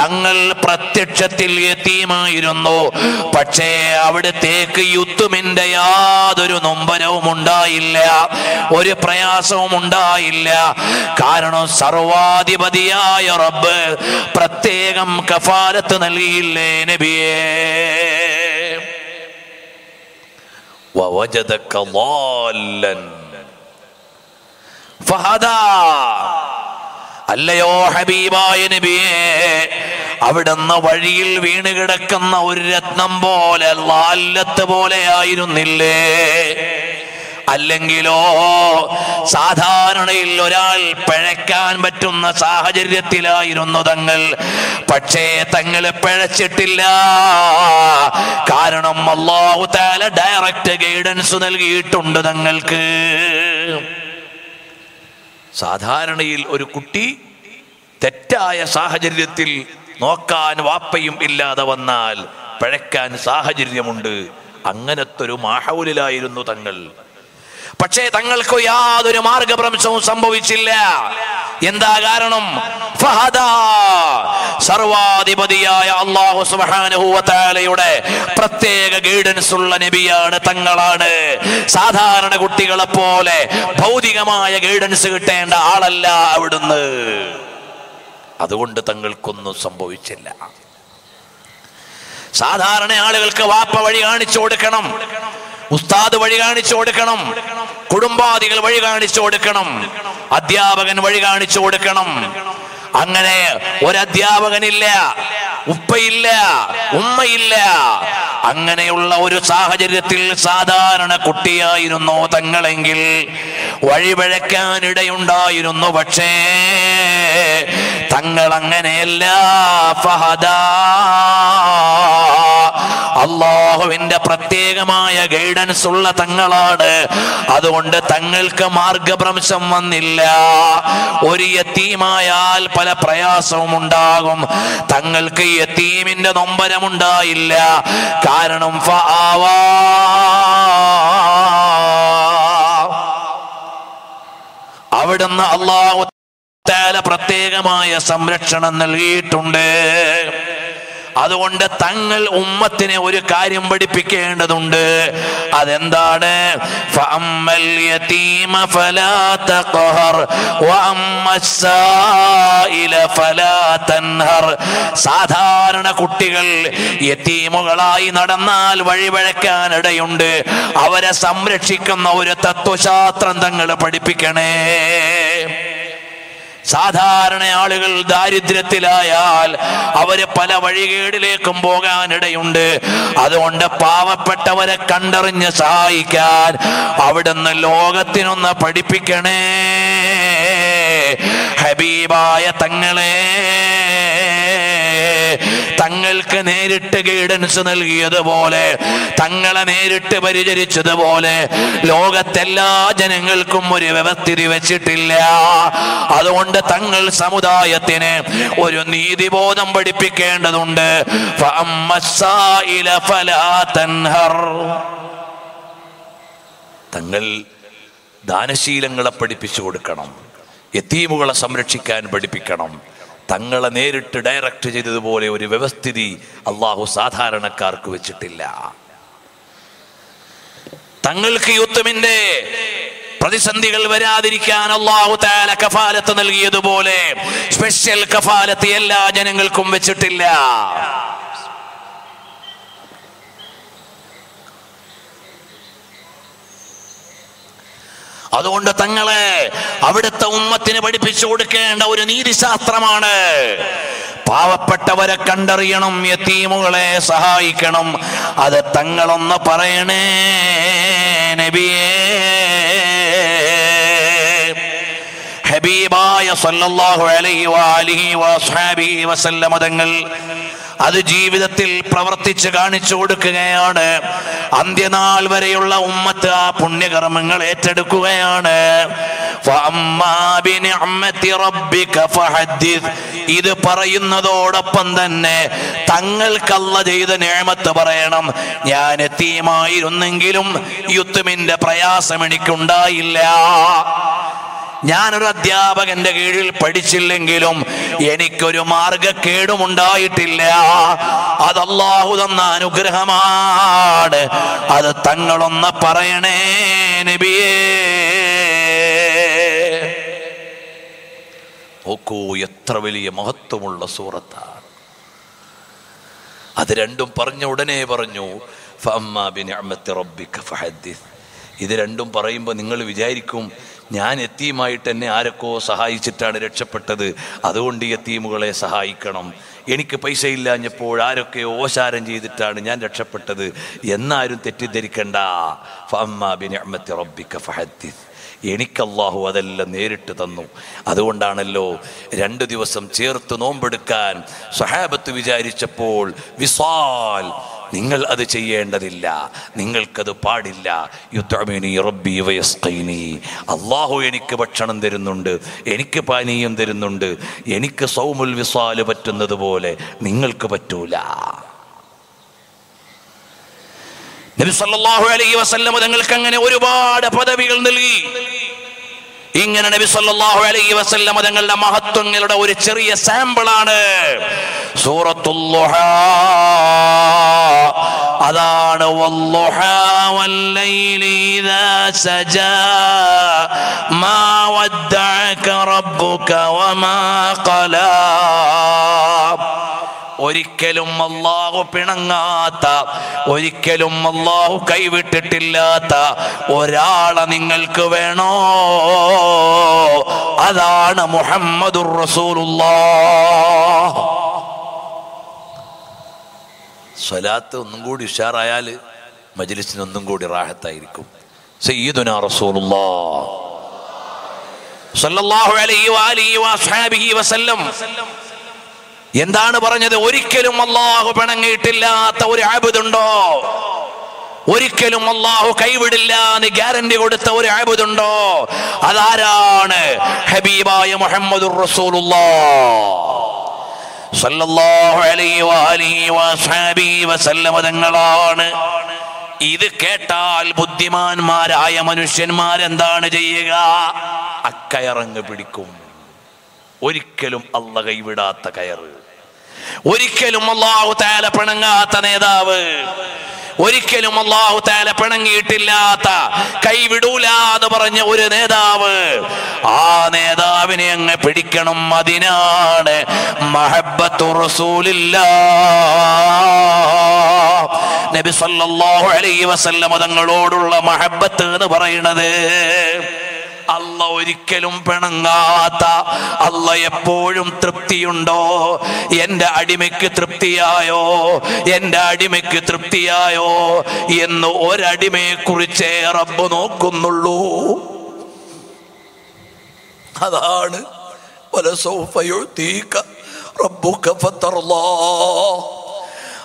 തങ്ങൾ പ്രത്യക്ഷത്തിൽ എത്തിയുമായിരുന്നു. പക്ഷേ അവിടത്തേക്ക് യുദ്ധമിന്റെ യാതൊരു നൊമ്പരവും ഉണ്ടായില്ല. ഒരു പ്രയാസവും ഉണ്ടായില്ല. കാരണം സർവാധിപതിയായ റബ്ബ് പ്രത്യേകം കഫാലത്ത് നൽകിയില്ലേ നബിയേ? ഫഹദാ. അല്ലയോ ഹബീബായ നബിയേ അവിടുന്ന് വഴിയിൽ വീണ് കിടക്കുന്ന ഒരു രത്നം പോലെ ലാലത്ത് പോലെ ആയിരുന്നില്ലേ അല്ലെങ്കിലോ സാധാരണയിൽ ഒരാൾ പിഴയ്ക്കാൻ പറ്റുന്ന സാഹചര്യത്തിലായിരുന്നു തങ്ങൾ. പക്ഷേ തങ്ങൾ പിഴച്ചിട്ടില്ല. കാരണം അള്ളാഹു താല ഡയറക്റ്റ് ഗൈഡൻസ് നൽകിയിട്ടുണ്ട് തങ്ങൾക്ക്. സാധാരണയിൽ ഒരു കുട്ടി തെറ്റായ സാഹചര്യത്തിൽ നോക്കാൻ വാപ്പയും ഇല്ലാതെ വന്നാൽ പഴക്കാൻ സാഹചര്യമുണ്ട്. അങ്ങനത്തെ ഒരു മാഹൗലിലായിരുന്നു തങ്ങൾ. പക്ഷേ തങ്ങൾക്ക് യാതൊരു മാർഗഭ്രംശവും സംഭവിച്ചില്ല. എന്താ കാരണം. സർവാധിപതിയായ അള്ളാഹു വ പ്രത്യേക ഗൈഡൻസ് ഉള്ള നബിയാണ് തങ്ങളാണ്. സാധാരണ കുട്ടികളെ പോലെ ഭൗതികമായ ഗൈഡൻസ് കിട്ടേണ്ട ആളല്ല അവിടുന്ന്. അതുകൊണ്ട് തങ്ങൾക്കൊന്നും സംഭവിച്ചില്ല. സാധാരണ ആളുകൾക്ക് വാപ്പ വഴി കാണിച്ചു കൊടുക്കണം. ഉസ്താദ് വഴി കാണിച്ചു കൊടുക്കണം. കുടുംബാദികൾ വഴി കാണിച്ചു കൊടുക്കണം. അധ്യാപകൻ വഴി കാണിച്ചു കൊടുക്കണം. അങ്ങനെ ഒരധ്യാപകനില്ല ഉപ്പയില്ല ഉമ്മയില്ല. അങ്ങനെയുള്ള ഒരു സാഹചര്യത്തിൽ സാധാരണ കുട്ടിയായിരുന്നു തങ്ങളെങ്കിൽ വഴിപഴക്കാനിടയുണ്ടായിരുന്നു. പക്ഷേ തങ്ങൾ അങ്ങനെയല്ല ഫഹദാ അള്ളാഹുവിന്റെ പ്രത്യേകമായ ഗൈഡൻസ് ഉള്ള തങ്ങളാണ്. അതുകൊണ്ട് തങ്ങൾക്ക് മാർഗഭ്രംശം വന്നില്ല. ഒരു യത്തീമായാൽ പല പ്രയാസവും ഉണ്ടാകും. തങ്ങൾക്ക് യത്തീമിന്റെ നൊമ്പരമുണ്ടായില്ല കാരണം. അവിടുന്ന് അള്ളാഹു പ്രത്യേകമായ സംരക്ഷണം നൽകിയിട്ടുണ്ട്. അതുകൊണ്ട് തങ്ങൾ ഉമ്മത്തിനെ ഒരു കാര്യം പഠിപ്പിക്കേണ്ടതുണ്ട്. അതെന്താണ്? സാധാരണ കുട്ടികൾ യത്തീമുകളായി നടന്നാൽ വഴിവഴക്കാനിടയുണ്ട്. അവരെ സംരക്ഷിക്കുന്ന ഒരു തത്വശാസ്ത്രം തങ്ങൾ പഠിപ്പിക്കണേ. സാധാരണ ആളുകൾ ദാരിദ്ര്യത്തിലായാൽ അവർ പല വഴികേടിലേക്കും പോകാനിടയുണ്ട്. അതുകൊണ്ട് പാവപ്പെട്ടവരെ കണ്ടറിഞ്ഞ് സഹായിക്കാൻ അവിടുന്ന് ലോകത്തിനൊന്ന് പഠിപ്പിക്കണേ. ഹബീബായ തങ്ങളെ. തങ്ങൾക്ക് നേരിട്ട് ഗൈഡൻസ് നൽകിയതുപോലെ തങ്ങളെ നേരിട്ട് പരിചരിച്ചതുപോലെ ലോകത്തെല്ലാ ജനങ്ങൾക്കും ഒരു വ്യവസ്ഥിതി വെച്ചിട്ടില്ല. അതുകൊണ്ട് തങ്ങൾ സമുദായത്തിന് ഒരു നീതിബോധം പഠിപ്പിക്കേണ്ടതുണ്ട്. തങ്ങൾ ദാനശീലങ്ങളെ പഠിപ്പിച്ചു കൊടുക്കണം. എത്തീമുകളെ സംരക്ഷിക്കാൻ പഠിപ്പിക്കണം. തങ്ങളെ നേരിട്ട് ഡയറക്റ്റ് ചെയ്തതുപോലെ ഒരു വ്യവസ്ഥിതി അള്ളാഹു സാധാരണക്കാർക്ക് വെച്ചിട്ടില്ല. തങ്ങൾക്ക് യുദ്ധമിന്റെ പ്രതിസന്ധികൾ വരാതിരിക്കാൻ അള്ളാഹു താല കഫാലത്ത് നൽകിയതുപോലെ സ്പെഷ്യൽ കഫാലത്ത് എല്ലാ ജനങ്ങൾക്കും വെച്ചിട്ടില്ല. അതുകൊണ്ട് തങ്ങളെ അവിടുത്തെ ഉമ്മത്തിന് പഠിപ്പിച്ചു കൊടുക്കേണ്ട ഒരു നീതിശാസ്ത്രമാണ്. പാവപ്പെട്ടവരെ കണ്ടറിയണം യത്തീമുകളെ സഹായിക്കണം. അത് തങ്ങളൊന്ന് പറയണേ നബിയേ. ഹബീബായ സല്ലല്ലാഹു അലൈഹി വസല്ലമ തങ്ങൾ അത് ജീവിതത്തിൽ പ്രവർത്തിച്ച് കാണിച്ചു കൊടുക്കുകയാണ്. അന്ത്യനാൾ വരെയുള്ള ഉമ്മത്ത് ആ പുണ്യകർമ്മങ്ങൾ ഏറ്റെടുക്കുകയാണ്. ഇത് പറയുന്നതോടൊപ്പം തന്നെ തങ്ങൾക്കല്ല ചെയ്ത നേമത്ത് പറയണം. ഞാൻ എത്തിയുമായിരുന്നെങ്കിലും യുദ്ധമിന്റെ പ്രയാസം എനിക്കുണ്ടായില്ല. ഞാനൊരു അധ്യാപകന്റെ കീഴിൽ പഠിച്ചില്ലെങ്കിലും എനിക്കൊരു മാർഗക്കേടുമുണ്ടായിട്ടില്ല. അത് അല്ലാഹു തന്ന അനുഗ്രഹമാണ്. അത് തങ്ങളൊന്ന് പറയണേ നബിയേ. നോക്കൂ എത്ര വലിയ മഹത്വമുള്ള സൂറത്താണ്. അത് രണ്ടും പറഞ്ഞ ഉടനെ പറഞ്ഞു. ഇത് രണ്ടും പറയുമ്പോൾ നിങ്ങൾ വിചാരിക്കും ഞാൻ എത്തിയുമായിട്ട് എന്നെ ആരൊക്കെയോ സഹായിച്ചിട്ടാണ് രക്ഷപ്പെട്ടത്. അതുകൊണ്ട് ഈ എത്തീമുകളെ സഹായിക്കണം. എനിക്ക് പൈസ ഇല്ലാഞ്ഞപ്പോൾ ആരൊക്കെ ഓശാരം ചെയ്തിട്ടാണ് ഞാൻ രക്ഷപ്പെട്ടത്? എന്നാരും തെറ്റിദ്ധരിക്കണ്ട. ഫഅമ്മാ ബിനിഅ്മത്തി റബ്ബിക ഫഹദ്ദിസ്. എനിക്ക് അള്ളാഹു അതെല്ലാം നേരിട്ട് തന്നു. അതുകൊണ്ടാണല്ലോ രണ്ടു ദിവസം ചേർത്ത് നോമ്പെടുക്കാൻ സഹാബത്ത് വിചാരിച്ചപ്പോൾ വിസാൽ നിങ്ങൾ അത് ചെയ്യേണ്ടതില്ല. നിങ്ങൾക്കത് പാടില്ല. യുദ്ധമിനി റബ്ബി വയസ്കൈനി അള്ളാഹു എനിക്ക് ഭക്ഷണം തരുന്നുണ്ട്. എനിക്ക് പാനീയം തരുന്നുണ്ട്. എനിക്ക് സൗമുൽ വിസാൽ പറ്റുന്നത് പോലെ നിങ്ങൾക്ക് പറ്റൂല. നബി സല്ലല്ലാഹു അലൈഹി വസല്ലം തങ്ങൾക്ക് അങ്ങനെ ഒരുപാട് പദവികൾ നൽകി. ഇങ്ങനെ നബി സല്ലല്ലാഹു അലൈഹി വസല്ലം തങ്ങളുടെ മഹത്വങ്ങളുടെ ഒരു ചെറിയ സാമ്പിളാണ്. സൂറത്തുൽ ളുഹാ അതാണ് സജാ. ഒരിക്കലും അള്ളാഹു പിണങ്ങാത്ത ഒരിക്കലും അള്ളാഹു കൈവിട്ടിട്ടില്ലാത്ത ഒരാളെ നിങ്ങൾക്ക് വേണോ? അതാണ് മുഹമ്മദുർ റസൂലുള്ള സ്വലാത്ത് ഒന്നും കൂടി ഉഷാറായാൽ മജ്ലിസിന് ഒന്നും കൂടി റാഹത്തായിരിക്കും. സയ്യിദുനാ റസൂലുള്ളാഹ്. സല്ലല്ലാഹു അലൈഹി വസല്ലം. എന്താണ് പറഞ്ഞത്? ഒരിക്കലും അള്ളാഹു പിണങ്ങിയിട്ടില്ലാത്ത ഒരു ആബുദുണ്ടോ ഒരിക്കലും അള്ളാഹു കൈവിടില്ല എന്ന് ഗ്യാരണ്ടി കൊടുത്ത ഒരു ആബുദുണ്ടോ അതാരാണ്? ഹബീബായ മുഹമ്മദ് തങ്ങളാണ്. ഇത് കേട്ടാൽ ബുദ്ധിമാന്മാരായ മനുഷ്യന്മാരെന്താണ് ചെയ്യുക? അക്കയറങ്ങ് പിടിക്കും. ഒരിക്കലും അല്ല കൈവിടാത്ത കയറ്. ഒരിക്കലും അള്ളാഹു താല പിണങ്ങാത്ത നേതാവ്. ഒരിക്കലും അള്ളാഹു താല പിണങ്ങിയിട്ടില്ലാത്ത കൈവിടൂലാന്ന് പറഞ്ഞ ഒരു നേതാവ്. ആ നേതാവിനെ അങ്ങ് പിടിക്കണം അതിനാണ് നബി സല്ലല്ലാഹു അലൈഹി വസല്ലമ തങ്ങളോടുള്ള മഹബത്ത് എന്ന് പറയുന്നത് അല്ല ഒരിക്കലും പിണങ്ങാത്ത അല്ല എപ്പോഴും തൃപ്തിയുണ്ടോ? എന്റെ അടിമയ്ക്ക് തൃപ്തിയായോ? എന്റെ അടിമയ്ക്ക് തൃപ്തിയായോ? എന്ന് ഒരടിമയെ കുറിച്ചേ റബ്ബ് നോക്കുന്നുള്ളൂ. അതാണ്.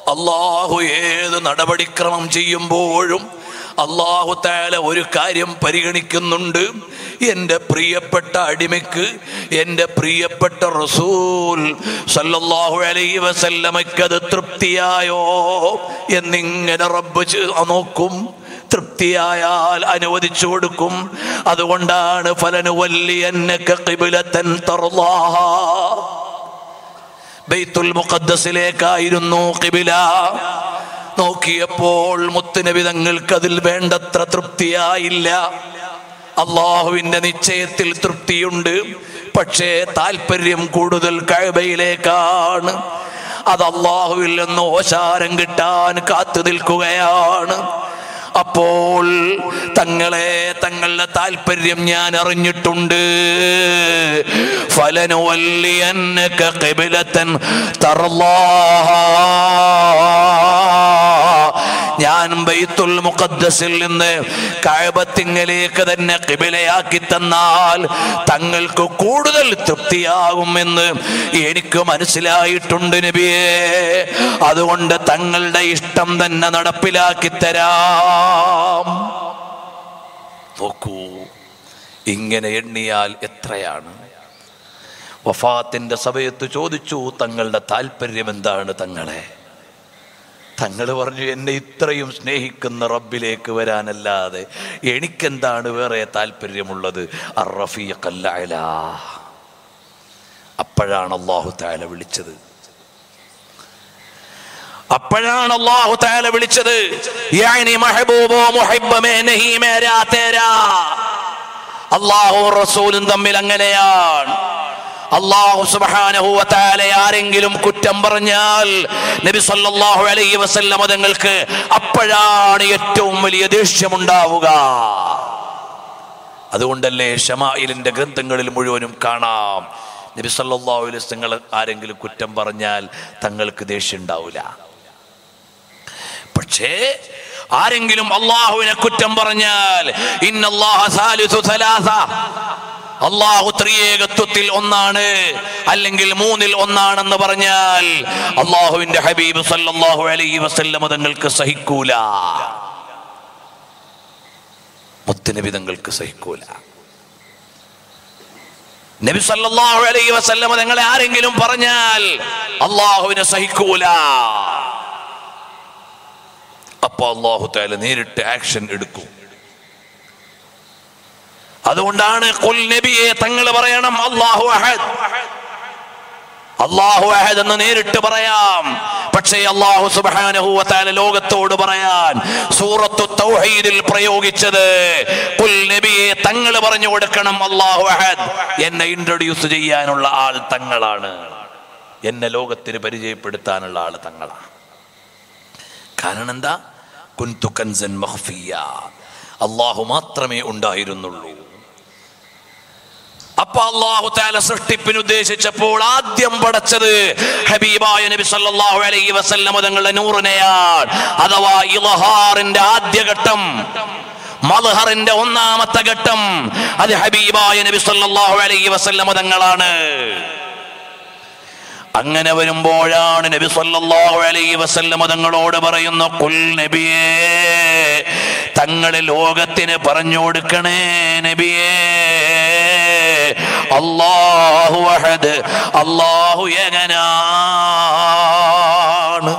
അള്ളാഹു ഏത് നടപടിക്രമം ചെയ്യുമ്പോഴും അള്ളാഹു താല ഒരു കാര്യം പരിഗണിക്കുന്നുണ്ട്. എന്റെ പ്രിയപ്പെട്ട അടിമയ്ക്ക് എന്റെ പ്രിയപ്പെട്ട റസൂൽ സല്ലല്ലാഹു അലൈഹി വസല്ലമയ്ക്ക് അത് തൃപ്തിയായോ എന്നിങ്ങനെ റബ്ബ് നോക്കും. തൃപ്തിയായാൽ അനുവദിച്ചു കൊടുക്കും. അതുകൊണ്ടാണ് ഫലനുവല്ലി എന്നൊക്കെ കിബിലത്തൻ തർലാഹ ബൈത്തുൽ മുഖദ്ദസിലേക്കായിരുന്നു കിബില നോക്കിയപ്പോൾ മുത്തുനബി തങ്ങൾക്ക് അതിൽ വേണ്ടത്ര തൃപ്തിയായില്ല. അള്ളാഹുവിന്റെ നിശ്ചയത്തിൽ തൃപ്തിയുണ്ട്. പക്ഷേ താല്പര്യം കൂടുതൽ കഴബയിലേക്കാണ് അത് അള്ളാഹുവിൽ നിന്ന് ഓശാരം കിട്ടാൻ കാത്തു നിൽക്കുകയാണ്. അപ്പോൾ തങ്ങളെ തങ്ങളുടെ താല്പര്യം ഞാൻ അറിഞ്ഞിട്ടുണ്ട്. ഫലനുവല്ലിയന്നക ഖിബ്ലതൻ തർലാഹാ. ഞാൻ ബൈത്തുൽ മുഖദ്ദസിൽ നിന്ന് കഴബത്തിങ്ങലേക്ക് തന്നെ കിബിലയാക്കി തന്നാൽ തങ്ങൾക്ക് കൂടുതൽ തൃപ്തിയാകുമെന്ന് എനിക്ക് മനസ്സിലായിട്ടുണ്ട് നബിയേ. അതുകൊണ്ട് തങ്ങളുടെ ഇഷ്ടം തന്നെ നടപ്പിലാക്കി തരാം. നോക്കൂ ഇങ്ങനെ എണ്ണിയാൽ എത്രയാണ്? വഫാത്തിന്റെ സമയത്ത് ചോദിച്ചു തങ്ങളുടെ താല്പര്യം എന്താണ് തങ്ങളെ? തങ്ങൾ പറഞ്ഞു എന്നെ ഇത്രയും സ്നേഹിക്കുന്ന റബ്ബിലേക്ക് വരാനല്ലാതെ എനിക്കെന്താണ് വേറെ താല്പര്യമുള്ളത്? അപ്പോഴാണ് അള്ളാഹു താല വിളിച്ചത്. അപ്പോഴാണ് അള്ളാഹു താല വിളിച്ചത്. അള്ളാഹു റസൂലും തമ്മിൽ അങ്ങനെയാണ്. അള്ളാഹു സുബ്ഹാനഹു വ ആരെങ്കിലും കുറ്റം പറഞ്ഞാൽ നബി സല്ലല്ലാഹു അലൈഹി വസല്ലം തങ്ങൾക്ക് അപ്പോഴാണ് ഏറ്റവും വലിയ ദേഷ്യമുണ്ടാവുക. അതുകൊണ്ടല്ലേ ഷമായിലിന്റെ ഗ്രന്ഥങ്ങളിൽ മുഴുവനും കാണാം. നബി സല്ലല്ലാഹു അലൈഹി വസല്ലം ആരെങ്കിലും കുറ്റം പറഞ്ഞാൽ തങ്ങൾക്ക് ദേഷ്യം ഉണ്ടാവില്ല പക്ഷേ ആരെങ്കിലും അള്ളാഹുവിനെ കുറ്റം പറഞ്ഞാൽ ഇന്നല്ലാഹ സാലിസു സലാസ. അള്ളാഹു ത്രിയേകത്വത്തിൽ ഒന്നാണ്. അല്ലെങ്കിൽ മൂന്നിൽ ഒന്നാണെന്ന് പറഞ്ഞാൽ അള്ളാഹുവിന്റെ ഹബീബ് സല്ലാഹു അലൈഹി വസല്ലം തങ്ങൾക്ക് സഹിക്കൂല. മുത്തുനബി തങ്ങൾക്ക് സഹിക്കൂല. നബി സല്ലല്ലാഹു അലൈഹി വസല്ലം തങ്ങളെ ആരെങ്കിലും പറഞ്ഞാൽ അള്ളാഹുവിനെ സഹിക്കൂല. അപ്പൊ അള്ളാഹു താല നേരിട്ട് ആക്ഷൻ എടുക്കും. അതുകൊണ്ടാണ് കുൽ നബിയെ തങ്ങൾ പറയണം അള്ളാഹു അഹദ്. അള്ളാഹു അഹദ് എന്ന് നേരിട്ട് പറയാം. പക്ഷേ അള്ളാഹു തആല ലോകത്തോട് പറയാൻ സൂറത്തു തൗഹീദിൽ പ്രയോഗിച്ചത് കുൽ നബിയെ തങ്ങൾ പറഞ്ഞു കൊടുക്കണം അള്ളാഹു അഹദ്. എന്നെ ഇൻട്രൊഡ്യൂസ് ചെയ്യാനുള്ള ആൾ തങ്ങളാണ്. എന്നെ ലോകത്തിന് പരിചയപ്പെടുത്താനുള്ള ആൾ തങ്ങളാണ്. കാരണം എന്താ? കുൻതുക്കൻസൻ കൻസൻ മഖ്ഫിയ അള്ളാഹു മാത്രമേ ഉണ്ടായിരുന്നുള്ളൂ. അപ്പൊ അള്ളാഹു താല സൃഷ്ടിപ്പിന് ഉദ്ദേശിച്ചപ്പോൾ ആദ്യം പടച്ചത് ഹബീബായ നബി സല്ലല്ലാഹു അലൈഹി വസല്ലം തങ്ങളുടെ നൂറിനെയാണ്. അഥവാ ഇലഹാറിന്റെ ആദ്യഘട്ടം മൽഹറിന്റെ ഒന്നാമത്തെ ഘട്ടം അത് ഹബീബായ നബി സല്ലല്ലാഹു അലൈഹി വസല്ലം തങ്ങളാണ്. അങ്ങനെ വരുമ്പോഴാണ് നബി സല്ലല്ലാഹു അലൈഹി വസല്ലം തങ്ങളോട് പറയുന്ന കുൽ നബിയേ തങ്ങളെ ലോകത്തിന് പറഞ്ഞു കൊടുക്കണേ നബിയേ. അല്ലാഹു അഹദ് അല്ലാഹു എങ്ങനാണ്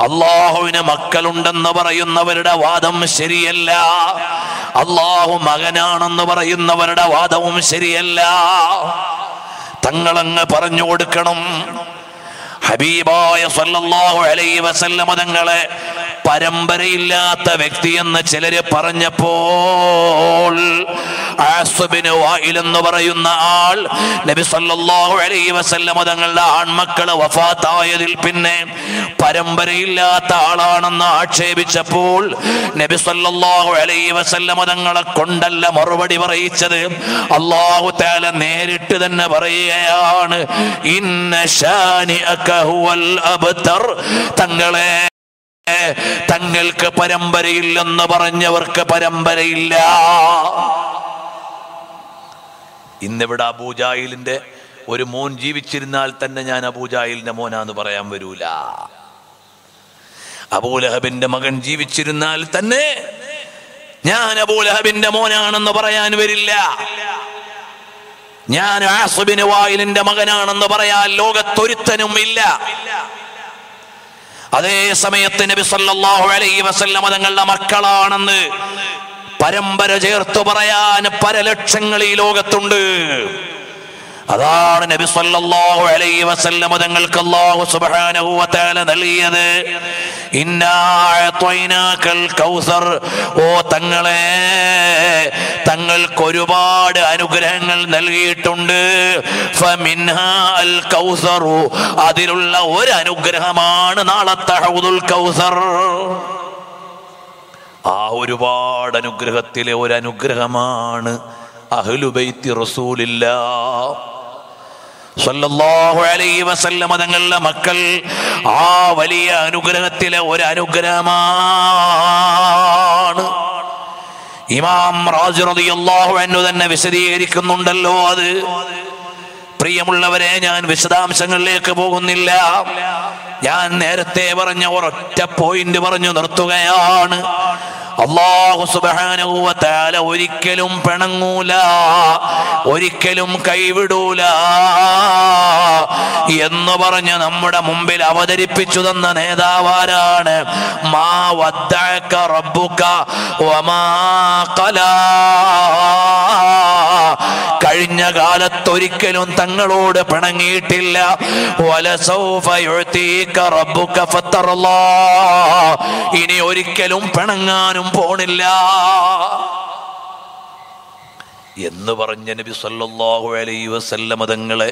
അള്ളാഹുവിന് മക്കളുണ്ടെന്ന് പറയുന്നവരുടെ വാദം ശരിയല്ല. അള്ളാഹു മകനാണെന്ന് പറയുന്നവരുടെ വാദവും ശരിയല്ല. തങ്ങളങ്ങ് പറഞ്ഞു കൊടുക്കണം. ഹബീബായ സല്ലല്ലാഹു അലൈഹി വസല്ലമ തങ്ങളെ പരമ്പരയില്ലാത്ത വ്യക്തി എന്ന് ചിലര് പറഞ്ഞപ്പോൾ എന്ന് പറയുന്ന ആൾ നബി സല്ലല്ലാഹു അലൈഹി വസല്ലമ തങ്ങളുടെ ആൺമക്കൾ വഫാത്തായതിൽ പിന്നെ പരമ്പരയില്ലാത്ത ആളാണെന്ന് ആക്ഷേപിച്ചപ്പോൾ നബി സല്ലല്ലാഹു അലൈഹി വസല്ലമ തങ്ങളെ കൊണ്ടല്ല മറുപടി പറയിച്ചത്. അള്ളാഹു തആല നേരിട്ട് തന്നെ പറയുകയാണ് ഇന്ന ഷാനിഅക തങ്ങളെ തങ്ങൾക്ക് പരമ്പരയില്ലെന്ന് പറഞ്ഞവർക്ക് പരമ്പരയില്ല. ഇന്നിവിടെ അബൂജാഹിലിന്റെ ഒരു മോൻ ജീവിച്ചിരുന്നാൽ തന്നെ ഞാൻ അബൂജാഹിലിന്റെ മോനാന്ന് പറയാൻ വരൂല. അബൂലഹബിന്റെ മകൻ ജീവിച്ചിരുന്നാൽ തന്നെ ഞാൻ അബൂലഹബിന്റെ മോനാണെന്ന് പറയാൻ വരില്ല. ഞാൻ ആസുബിന് വായിലിന്റെ മകനാണെന്ന് പറയാൻ ലോകത്തൊരുത്തനും ഇല്ല. അതേ സമയത്ത് നബി സല്ലല്ലാഹു അലൈഹി വസല്ലമ തങ്ങളുടെ മക്കളാണെന്ന് പരമ്പര ചേർത്ത് പറയാൻ പരലക്ഷങ്ങൾ ഈ ലോകത്തുണ്ട്. അതാണ് നബി സല്ലല്ലാഹു അലൈഹി വസല്ലമ തങ്ങൾക്ക് അല്ലാഹു സുബ്ഹാനഹു വ തആല നൽകിയത്. ഇന്നാ കൗസർ. ഓ തങ്ങളെ തങ്ങൾക്ക് ഒരുപാട് അനുഗ്രഹങ്ങൾ നൽകിയിട്ടുണ്ട്. അൽ കൗസറു. അതിലുള്ള ഒരു അനുഗ്രഹമാണ് നാളെ തഹൗദുൽ കൗസർ. ആ ഒരുപാട് അനുഗ്രഹത്തിലെ ഒരു അനുഗ്രഹമാണ് അഹ്ലുബൈത്തി റസൂലില്ലാ വസല്ലമ തങ്ങളുടെ മക്കൾ ആ വലിയ അനുഗ്രഹത്തിലെ ഒരു അനുഗ്രഹമാണ് ഇമാം റാജു റളിയല്ലാഹു അൻഹു തന്നെ വിശദീകരിക്കുന്നുണ്ടല്ലോ അത്. പ്രിയമുള്ളവരെ ഞാൻ വിശദാംശങ്ങളിലേക്ക് പോകുന്നില്ല. ഞാൻ നേരത്തെ പറഞ്ഞ ഒരൊറ്റ പോയിന്റ് പറഞ്ഞു നിർത്തുകയാണ്. അള്ളാഹു തആല ഒരിക്കലും പിണങ്ങൂല ഒരിക്കലും കൈവിടൂല എന്ന് പറഞ്ഞ് നമ്മുടെ മുമ്പിൽ അവതരിപ്പിച്ചു തന്ന നേതാവാരാണ്. മാ റബ്ബുക കഴിഞ്ഞ കാലത്തൊരിക്കലും തങ്ങളോട് പിണങ്ങിയിട്ടില്ല. ഇനി ഒരിക്കലും പിണങ്ങാനും പോണില്ല. എന്ന് പറഞ്ഞ നബി സല്ലല്ലാഹു അലൈഹി വസല്ലമ തങ്ങളെ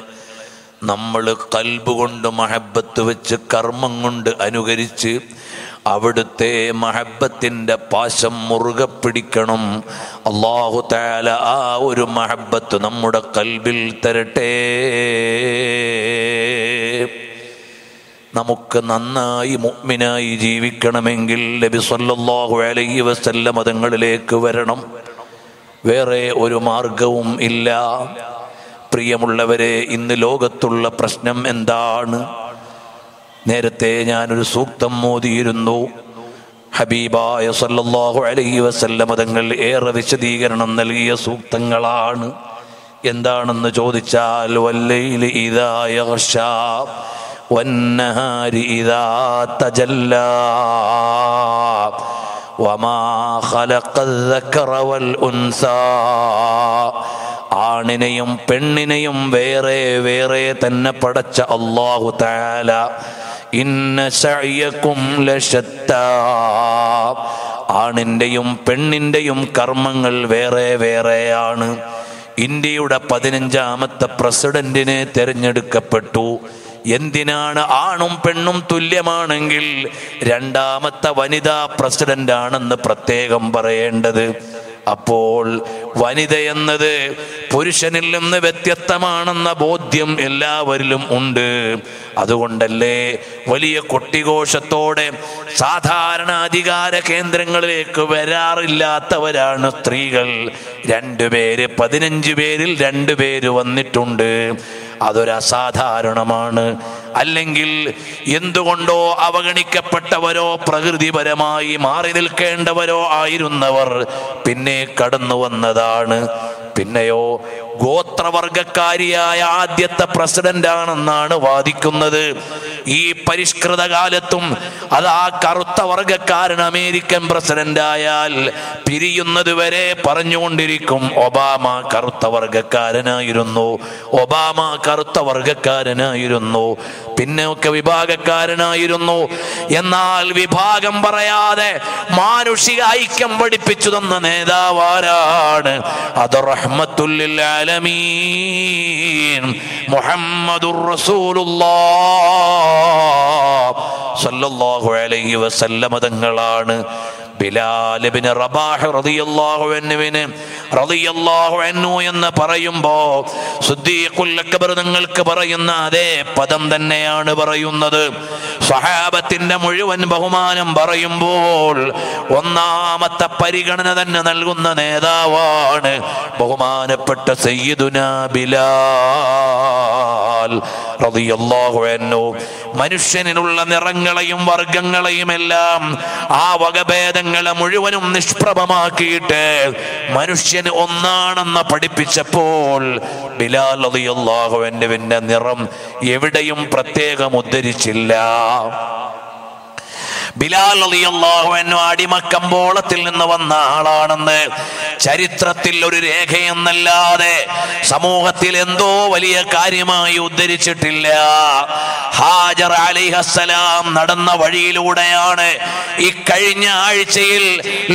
നമ്മൾ കൽബ് കൊണ്ട് മഹബത്ത് വെച്ച് കർമ്മം കൊണ്ട് അനുകരിച്ച് അവിടുത്തെ മഹബത്തിന്റെ പാശം മുറുകെ പിടിക്കണം. അള്ളാഹു താല ആ ഒരു മഹബത്ത് നമ്മുടെ കൽബിൽ തരട്ടെ. നമുക്ക് നന്നായി മുഗ്മിനായി ജീവിക്കണമെങ്കിൽ നബി സല്ലല്ലാഹു അലൈഹി വസല്ല മതങ്ങളിലേക്ക് വരണം. വേറെ ഒരു മാർഗവും ഇല്ല. പ്രിയമുള്ളവരെ ഇന്ന് ലോകത്തുള്ള പ്രശ്നം എന്താണ്? നേരത്തെ ഞാനൊരു സൂക്തം മോദിയിരുന്നു ഹബീബായ സല്ലാഹു അലൈഹി വസല്ലമ തങ്ങൾ ഏറെ വിശദീകരണം നൽകിയ സൂക്തങ്ങളാണ്. എന്താണെന്ന് ചോദിച്ചാൽ വല്ലയിൽ വന്നഹാരി ഇദാ തജല്ല വമാ ഖലഖൽ ദക്കറ വൽ ഉൻസാ ആണിനെയും പെണ്ണിനെയും വേറെ വേറെ തന്നെ പടച്ച അള്ളാഹു താല ഇന്ന ലശത്താ. ആണിന്റെയും പെണ്ണിന്റെയും കർമ്മങ്ങൾ വേറെ വേറെയാണ്. ഇന്ത്യയുടെ പതിനഞ്ചാമത്തെ പ്രസിഡന്റിനെ തെരഞ്ഞെടുക്കപ്പെട്ടു. എന്തിനാണ് ആണും പെണ്ണും തുല്യമാണെങ്കിൽ രണ്ടാമത്തെ വനിതാ പ്രസിഡന്റ് ആണെന്ന് പ്രത്യേകം പറയേണ്ടത്? അപ്പോൾ വനിത എന്നത് പുരുഷനിൽ നിന്ന് വ്യത്യസ്തമാണെന്ന ബോധ്യം എല്ലാവരിലും ഉണ്ട്. അതുകൊണ്ടല്ലേ വലിയ കൊട്ടിഘോഷത്തോടെ സാധാരണ അധികാര കേന്ദ്രങ്ങളിലേക്ക് വരാറില്ലാത്തവരാണ് സ്ത്രീകൾ. രണ്ടുപേര് പതിനഞ്ച് പേരിൽ രണ്ടുപേര് വന്നിട്ടുണ്ട്. അതൊരു അസാധാരണമാണ് അല്ലെങ്കിൽ എന്തുകൊണ്ടോ അവഗണിക്കപ്പെട്ടവരോ പ്രകൃതിപരമായി മാറി നിൽക്കേണ്ടവരോ ആയിരുന്നവർ പിന്നെ കടന്നു വന്നതാണ്. പിന്നെയോ ഗോത്രവർഗക്കാരിയായ ആദ്യത്തെ പ്രസിഡന്റ് ആണെന്നാണ് വാദിക്കുന്നത്. ഈ പരിഷ്കൃത കാലത്തും അത് ആ കറുത്ത വർഗക്കാരൻ അമേരിക്കൻ പ്രസിഡന്റ് ആയാൽ പിരിയുന്നത് വരെ പറഞ്ഞുകൊണ്ടിരിക്കും. ഒബാമ കറുത്ത വർഗക്കാരനായിരുന്നു ഒബാമ കറുത്ത വർഗക്കാരനായിരുന്നു പിന്നെ ഒക്കെ വിഭാഗക്കാരനായിരുന്നു. എന്നാൽ വിഭാഗം പറയാതെ മാനുഷിക ഐക്യം പഠിപ്പിച്ചു തന്ന നേതാവാരാണ് അത് റഹ്മത്തുല്ലിൽ ആലമീൻ മുഹമ്മദുർ സല്ലല്ലാഹു അലൈഹി വസല്ലമ തങ്ങളാണ്. ബിലാലിബിന് റബാഹ് റളിയല്ലാഹു അൻഹുവിന് റളിയല്ലാഹു അൻഹു എന്ന് പറയുമ്പോൾ സുദ്ദീഖുൽ അക്ബർ നിങ്ങൾക്ക് പറയുന്ന അതേ പദം തന്നെയാണ് പറയുന്നത്. സ്വഹാബത്തിന്റെ മുഴുവൻ ബഹുമാനം പറയുമ്പോൾ ഒന്നാമത്തെ പരിഗണന തന്നെ നൽകുന്ന നേതാവാണ് ബഹുമാനപ്പെട്ട സയ്യിദുന ബിലാൽ റളിയല്ലാഹു അൻഹു. മനുഷ്യനിലുള്ള നിറങ്ങളെയും വർഗങ്ങളെയും എല്ലാം ആ വകഭേദങ്ങളെ മുഴുവനും നിഷ്പ്രഭമാക്കിയിട്ട് മനുഷ്യന് ഒന്നാണെന്ന് പഠിപ്പിച്ചപ്പോൾ ബിലാൽ അലിയുള്ള നിറം എവിടെയും പ്രത്യേകം ഉദ്ധരിച്ചില്ല. ബിലാൽ അൻഹു അടിമക്കമ്പോളത്തിൽ നിന്ന് വന്ന ആളാണെന്ന് ചരിത്രത്തിൽ ഒരു രേഖയെന്നല്ലാതെ സമൂഹത്തിൽ എന്തോ വലിയ കാര്യമായി ഉദ്ധരിച്ചിട്ടില്ല. ഹാജർ അലിഹസലാം നടന്ന വഴിയിലൂടെയാണ് ഈ കഴിഞ്ഞ ആഴ്ചയിൽ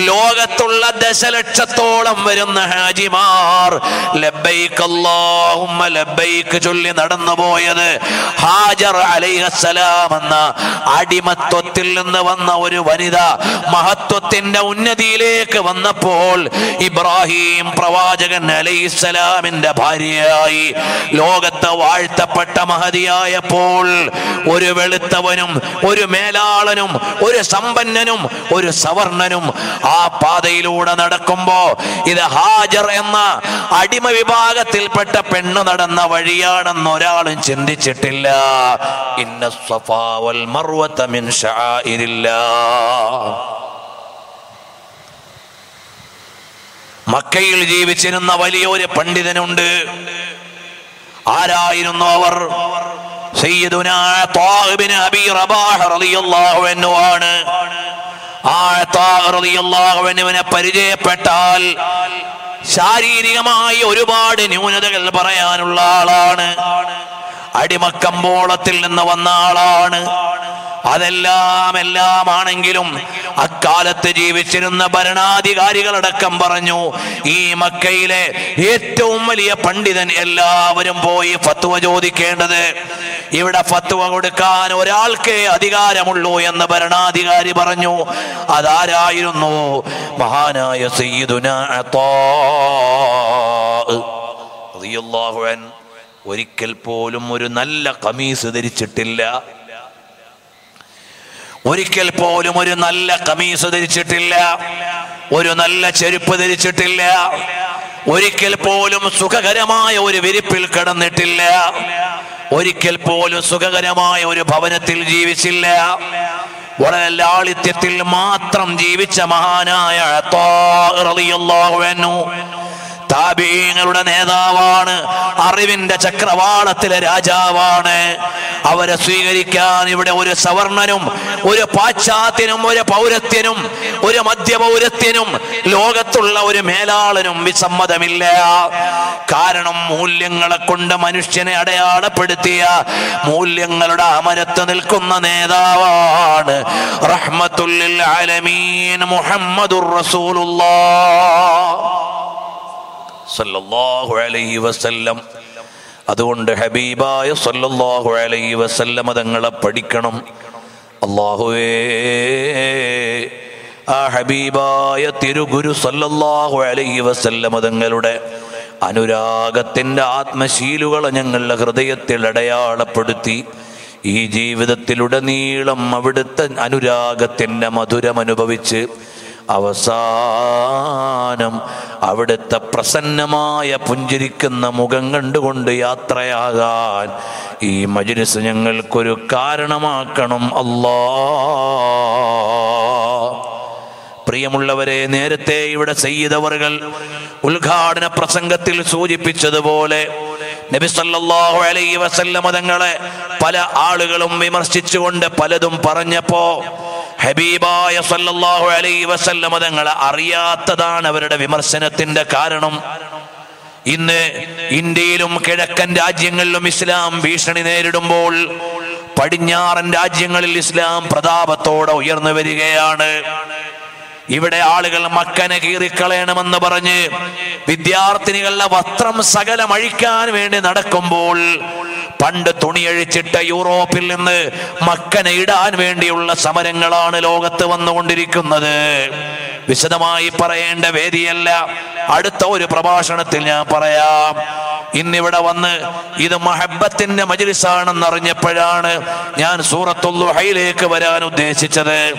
ലോകത്തുള്ള ദശലക്ഷത്തോളം വരുന്ന ഹാജിമാർ ലബ്ബൈക്ക് അല്ലാഹുമ്മ ചൊല്ലി നടന്നു പോയത് ഹാജർ അലൈഹസലാം എന്ന അടിമത്വത്തിൽ നിന്ന് വന്ന ഒരു വനിത മഹത്വത്തിന്റെ ഉന്നതിയിലേക്ക് വന്നപ്പോൾ ഇബ്രാഹിം പ്രവാചകൻ അലൈഹിസ്സലാമിന്റെ ഭാര്യയായി ലോകത്ത് വാഴ്ത്തപ്പെട്ട മഹതിയായപ്പോൾ ഒരു വെളുത്തവനും ഒരു മേലാളനും ഒരു സമ്പന്നനും ഒരു സവർണനും ആ പാതയിലൂടെ നടക്കുമ്പോ ഇത് ഹാജർ എന്ന അടിമ വിഭാഗത്തിൽപ്പെട്ട പെണ്ണ് നടന്ന വഴിയാണെന്ന് ഒരാളും ചിന്തിച്ചിട്ടില്ല. ഇന്ന സ്വഫാവൽ മർവത്തമിൻ മർവത ശആഇരില്ലാ മക്കയിൽ ജീവിച്ചിരുന്ന വലിയൊരു പണ്ഡിതനുണ്ട്. ആരായിരുന്നു അവർ? ആണ് പരിചയപ്പെട്ടാൽ ശാരീരികമായി ഒരുപാട് ന്യൂനതകൾ പറയാനുള്ള ആളാണ്. അടിമക്കമ്പോളത്തിൽ നിന്ന് വന്ന ആളാണ്. അതെല്ലാം എല്ലാമാണെങ്കിലും അക്കാലത്ത് ജീവിച്ചിരുന്ന ഭരണാധികാരികളടക്കം പറഞ്ഞു ഈ മക്കയിലെ ഏറ്റവും വലിയ പണ്ഡിതൻ എല്ലാവരും പോയി ഫത്വ ചോദിക്കേണ്ടത്. ഇവിടെ ഫത്വ കൊടുക്കാൻ ഒരാൾക്കേ അധികാരമുള്ളൂ എന്ന് ഭരണാധികാരി പറഞ്ഞു. അതാരായിരുന്നു? മഹാനായ സയ്യിദുന അൻഹു. ഒരിക്കൽ പോലും ഒരു നല്ല കമീസ് ധരിച്ചിട്ടില്ല. ഒരിക്കൽ പോലും ഒരു നല്ല കമീസ് ധരിച്ചിട്ടില്ല. ഒരു നല്ല ചെരുപ്പ് ധരിച്ചിട്ടില്ല. ഒരിക്കൽ പോലും സുഖകരമായ ഒരു വിരിപ്പിൽ കിടന്നിട്ടില്ല. ഒരിക്കൽ പോലും സുഖകരമായ ഒരു ഭവനത്തിൽ ജീവിച്ചില്ല. വളരെ ലാളിത്യത്തിൽ മാത്രം ജീവിച്ച മഹാനായ താപീങ്ങളുടെ നേതാവാണ് അറിവിന്റെ ചക്രവാളത്തിലെ രാജാവാണ്. അവരെ സ്വീകരിക്കാൻ ഇവിടെ ഒരു സവർണനും ഒരു പാശ്ചാത്യനും ഒരു പൗരത്യനും ഒരു മധ്യപൗരത്യനും ലോകത്തുള്ള ഒരു മേലാളനും വിസമ്മതമില്ല. കാരണം മൂല്യങ്ങളെ കൊണ്ട് മനുഷ്യനെ അടയാളപ്പെടുത്തിയ മൂല്യങ്ങളുടെ അമരത്ത് നിൽക്കുന്ന നേതാവാണ് റഹ്മത്തുല്ലിൽ ആലമീൻ മുഹമ്മദുർ റസൂലുള്ളാഹ് സല്ലല്ലാഹു അലൈഹി വസല്ലം. അതുകൊണ്ട് ഹബീബായ സല്ലല്ലാഹു അലൈഹി വസല്ലം തങ്ങളെ പഠിക്കണം. അള്ളാഹുവേ ആ ഹബീബായ തിരുഗുരു സല്ലല്ലാഹു അലൈഹി വസല്ലം തങ്ങളുടെ അനുരാഗത്തിന്റെ ആത്മശീലുകളെ ഞങ്ങളുടെ ഹൃദയത്തിൽ അടയാളപ്പെടുത്തി. ഈ ജീവിതത്തിലുടനീളം അവിടുത്തെ അനുരാഗത്തിന്റെ മധുരം അനുഭവിച്ച് അവസാനം അവിടുത്തെ പ്രസന്നമായ പുഞ്ചിരിക്കുന്ന മുഖം കണ്ടുകൊണ്ട് യാത്രയാകാൻ ഈ മജ്ലിസ് ഞങ്ങൾക്കൊരു കാരണമാക്കണം. അല്ലാ. പ്രിയമുള്ളവരെ നേരത്തെ ഇവിടെ ചെയ്തവറുകൾ ഉദ്ഘാടന പ്രസംഗത്തിൽ സൂചിപ്പിച്ചതുപോലെ നബി സല്ലല്ലാഹു അലൈഹി വസല്ലമ തങ്ങളെ പല ആളുകളും വിമർശിച്ചുകൊണ്ട് പലതും പറഞ്ഞപ്പോ ഹബീബായ സല്ലല്ലാഹു അലൈഹി വസല്ലമ തങ്ങളെ അറിയാത്തതാണ് അവരുടെ വിമർശനത്തിന്റെ കാരണം. ഇന്ന് ഇന്ത്യയിലും കിഴക്കൻ രാജ്യങ്ങളിലും ഇസ്ലാം ഭീഷണി നേരിടുമ്പോൾ പടിഞ്ഞാറൻ രാജ്യങ്ങളിൽ ഇസ്ലാം പ്രതാപത്തോടെ ഉയർന്നു വരികയാണ്. ഇവിടെ ആളുകൾ മക്കനെ കീറിക്കളയണമെന്ന് പറഞ്ഞ് വിദ്യാർത്ഥിനികളുടെ വസ്ത്രം സകലം അഴിക്കാൻ വേണ്ടി നടക്കുമ്പോൾ പണ്ട് തുണിയഴിച്ചിട്ട യൂറോപ്പിൽ നിന്ന് മക്കനെ ഇടാൻ വേണ്ടിയുള്ള സമരങ്ങളാണ് ലോകത്ത് വന്നുകൊണ്ടിരിക്കുന്നത്. വിശദമായി പറയേണ്ട വേദിയല്ല. അടുത്ത ഒരു പ്രഭാഷണത്തിൽ ഞാൻ പറയാം. ഇന്നിവിടെ വന്ന് ഇത് മഹബത്തിന്റെ മജിലിസാണെന്ന് അറിഞ്ഞപ്പോഴാണ് ഞാൻ ഹൈലേക്ക് വരാൻ ഉദ്ദേശിച്ചത്.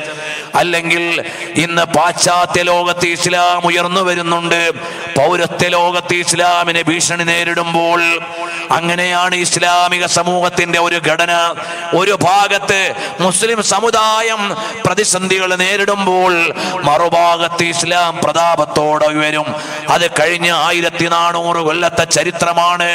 അല്ലെങ്കിൽ ഇന്ന് പാശ്ചാത്യ ലോകത്ത് ഇസ്ലാം ഉയർന്നു വരുന്നുണ്ട്. പൗരത്വ ലോകത്ത് ഇസ്ലാമിനെ ഭീഷണി നേരിടുമ്പോൾ അങ്ങനെയാണ് ഇസ്ലാമിക സമൂഹത്തിന്റെ ഒരു ഘടന. ഒരു ഭാഗത്ത് മുസ്ലിം സമുദായം പ്രതിസന്ധികൾ നേരിടുമ്പോൾ മറുഭാഗത്ത് ഇസ്ലാം പ്രതാപത്തോടെ ഉയരും. അത് കഴിഞ്ഞ ആയിരത്തി നാനൂറ് കൊല്ലത്തെ ചരിത്രമാണ്.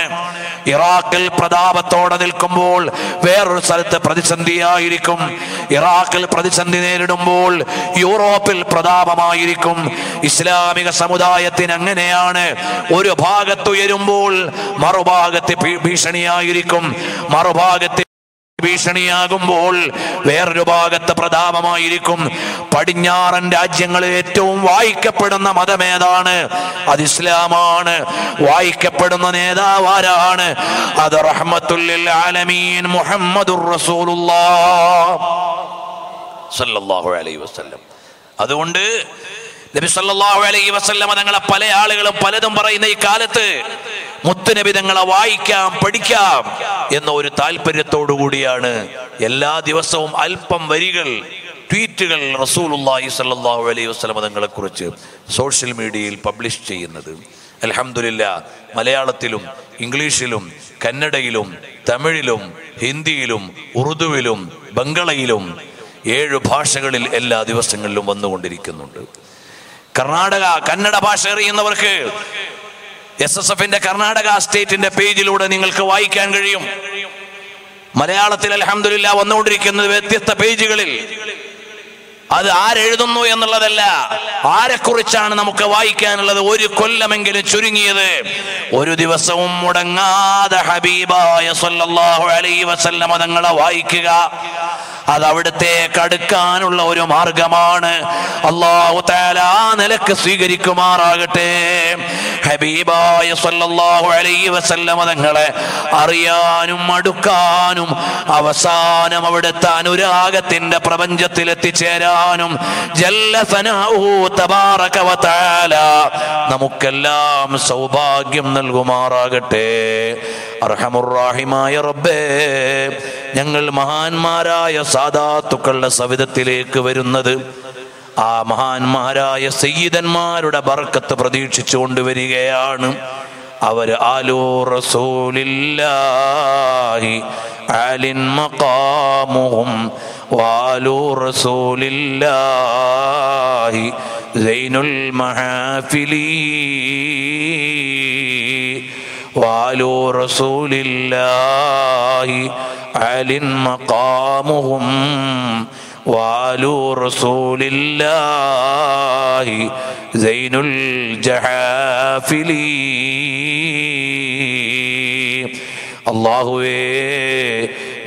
ഇറാഖിൽ പ്രതാപത്തോടെ നിൽക്കുമ്പോൾ വേറൊരു സ്ഥലത്ത് പ്രതിസന്ധിയായിരിക്കും. ഇറാഖിൽ പ്രതിസന്ധി നേരിടുമ്പോൾ യൂറോപ്പിൽ പ്രതാപമായിരിക്കും. ഇസ്ലാമിക സമുദായത്തിന് അങ്ങനെയാണ്. ഒരു ഭാഗത്ത് ഉയരുമ്പോൾ മറുഭാഗത്ത് ഭീഷണിയായിരിക്കും. മറുഭാഗത്ത് ഭീഷണിയാകുമ്പോൾ വേറൊരു ഭാഗത്ത് പ്രതാപമായിരിക്കും. പടിഞ്ഞാറൻ രാജ്യങ്ങളിൽ ഏറ്റവും വായിക്കപ്പെടുന്ന മതമേതാണ് അത് ഇസ്ലാമാണ്. വായിക്കപ്പെടുന്ന നേതാവ് ആരാണ്? അത് റഹ്മത്തുല്ലിൽ ആലമീൻ മുഹമ്മദുർ റസൂലുള്ള സല്ലല്ലാഹു അലൈഹി വസല്ലം. അതുകൊണ്ട് നബി സല്ലല്ലാഹു അലൈഹി വസല്ലം തങ്ങളെ പല ആളുകളും പലതും പറയുന്ന ഈ കാലത്ത് മുത്തുനബി തങ്ങളെ വായിക്കാം പഠിക്കാം എന്ന ഒരു താല്പര്യത്തോടു കൂടിയാണ് എല്ലാ ദിവസവും അല്പം വരികൾ ട്വീറ്റുകൾ റസൂലുള്ളാഹി സല്ലല്ലാഹു അലൈഹി വസല്ലം തങ്ങളെ കുറിച്ച് സോഷ്യൽ മീഡിയയിൽ പബ്ലിഷ് ചെയ്യുന്നത്. അലഹമില്ല മലയാളത്തിലും ഇംഗ്ലീഷിലും കന്നഡയിലും തമിഴിലും ഹിന്ദിയിലും ഉറുദുവിലും ബംഗളയിലും ഏഴ് ഭാഷകളിൽ എല്ലാ ദിവസങ്ങളിലും വന്നുകൊണ്ടിരിക്കുന്നുണ്ട്. കർണാടക കന്നഡ ഭാഷ അറിയുന്നവർക്ക് എസ് എസ് എഫിന്റെ കർണാടക സ്റ്റേറ്റിന്റെ പേജിലൂടെ നിങ്ങൾക്ക് വായിക്കാൻ കഴിയും. മലയാളത്തിൽ അലഹമില്ല വന്നുകൊണ്ടിരിക്കുന്നത് വ്യത്യസ്ത പേജുകളിൽ. അത് ആരെഴുതുന്നു എന്നുള്ളതല്ല ആരെക്കുറിച്ചാണ് നമുക്ക് വായിക്കാനുള്ളത്? ഒരു കൊല്ലമെങ്കിലും ചുരുങ്ങിയത്. ഒരു ദിവസവും മുടങ്ങാതെ ഹബീബായ സല്ലല്ലാഹു അലൈഹി വസല്ലമ തങ്ങളെ വായിക്കുക. അത് അവിടത്തേക്ക് അടുക്കാനുള്ള ഒരു മാർഗമാണ്. അള്ളാഹു താല നിലയ്ക്ക് സ്വീകരിക്കുമാറാകട്ടെ. ഹബീബായ സല്ലല്ലാഹു അലൈഹി വസല്ലമ തങ്ങളെ അറിയാനും അടുക്കാനും അവസാനം അവിടുത്തെ അനുരാഗത്തിന്റെ പ്രപഞ്ചത്തിൽ എത്തിച്ചേരാനും നമുക്കെല്ലാം സൗഭാഗ്യം നൽകുമാറാകട്ടെ. അർഹമുറാഹിമായ റബ്ബേ ഞങ്ങൾ മഹാന്മാരായ സാദാത്തുക്കളുടെ സവിധത്തിലേക്ക് വരുന്നത് ആ മഹാന്മാരായ സയ്യിദന്മാരുടെ ബർക്കത്ത് പ്രതീക്ഷിച്ചു കൊണ്ടുവരികയാണ്. അവർ ആലോ റസൂലില്ലാഹി ആലിൻ റസൂലില്ലാഹി സൈനുൽ മഹാഫിലി وعلو رسول الله عال مقامهم وعلو رسول الله زين الجحافل അള്ളാഹുവേ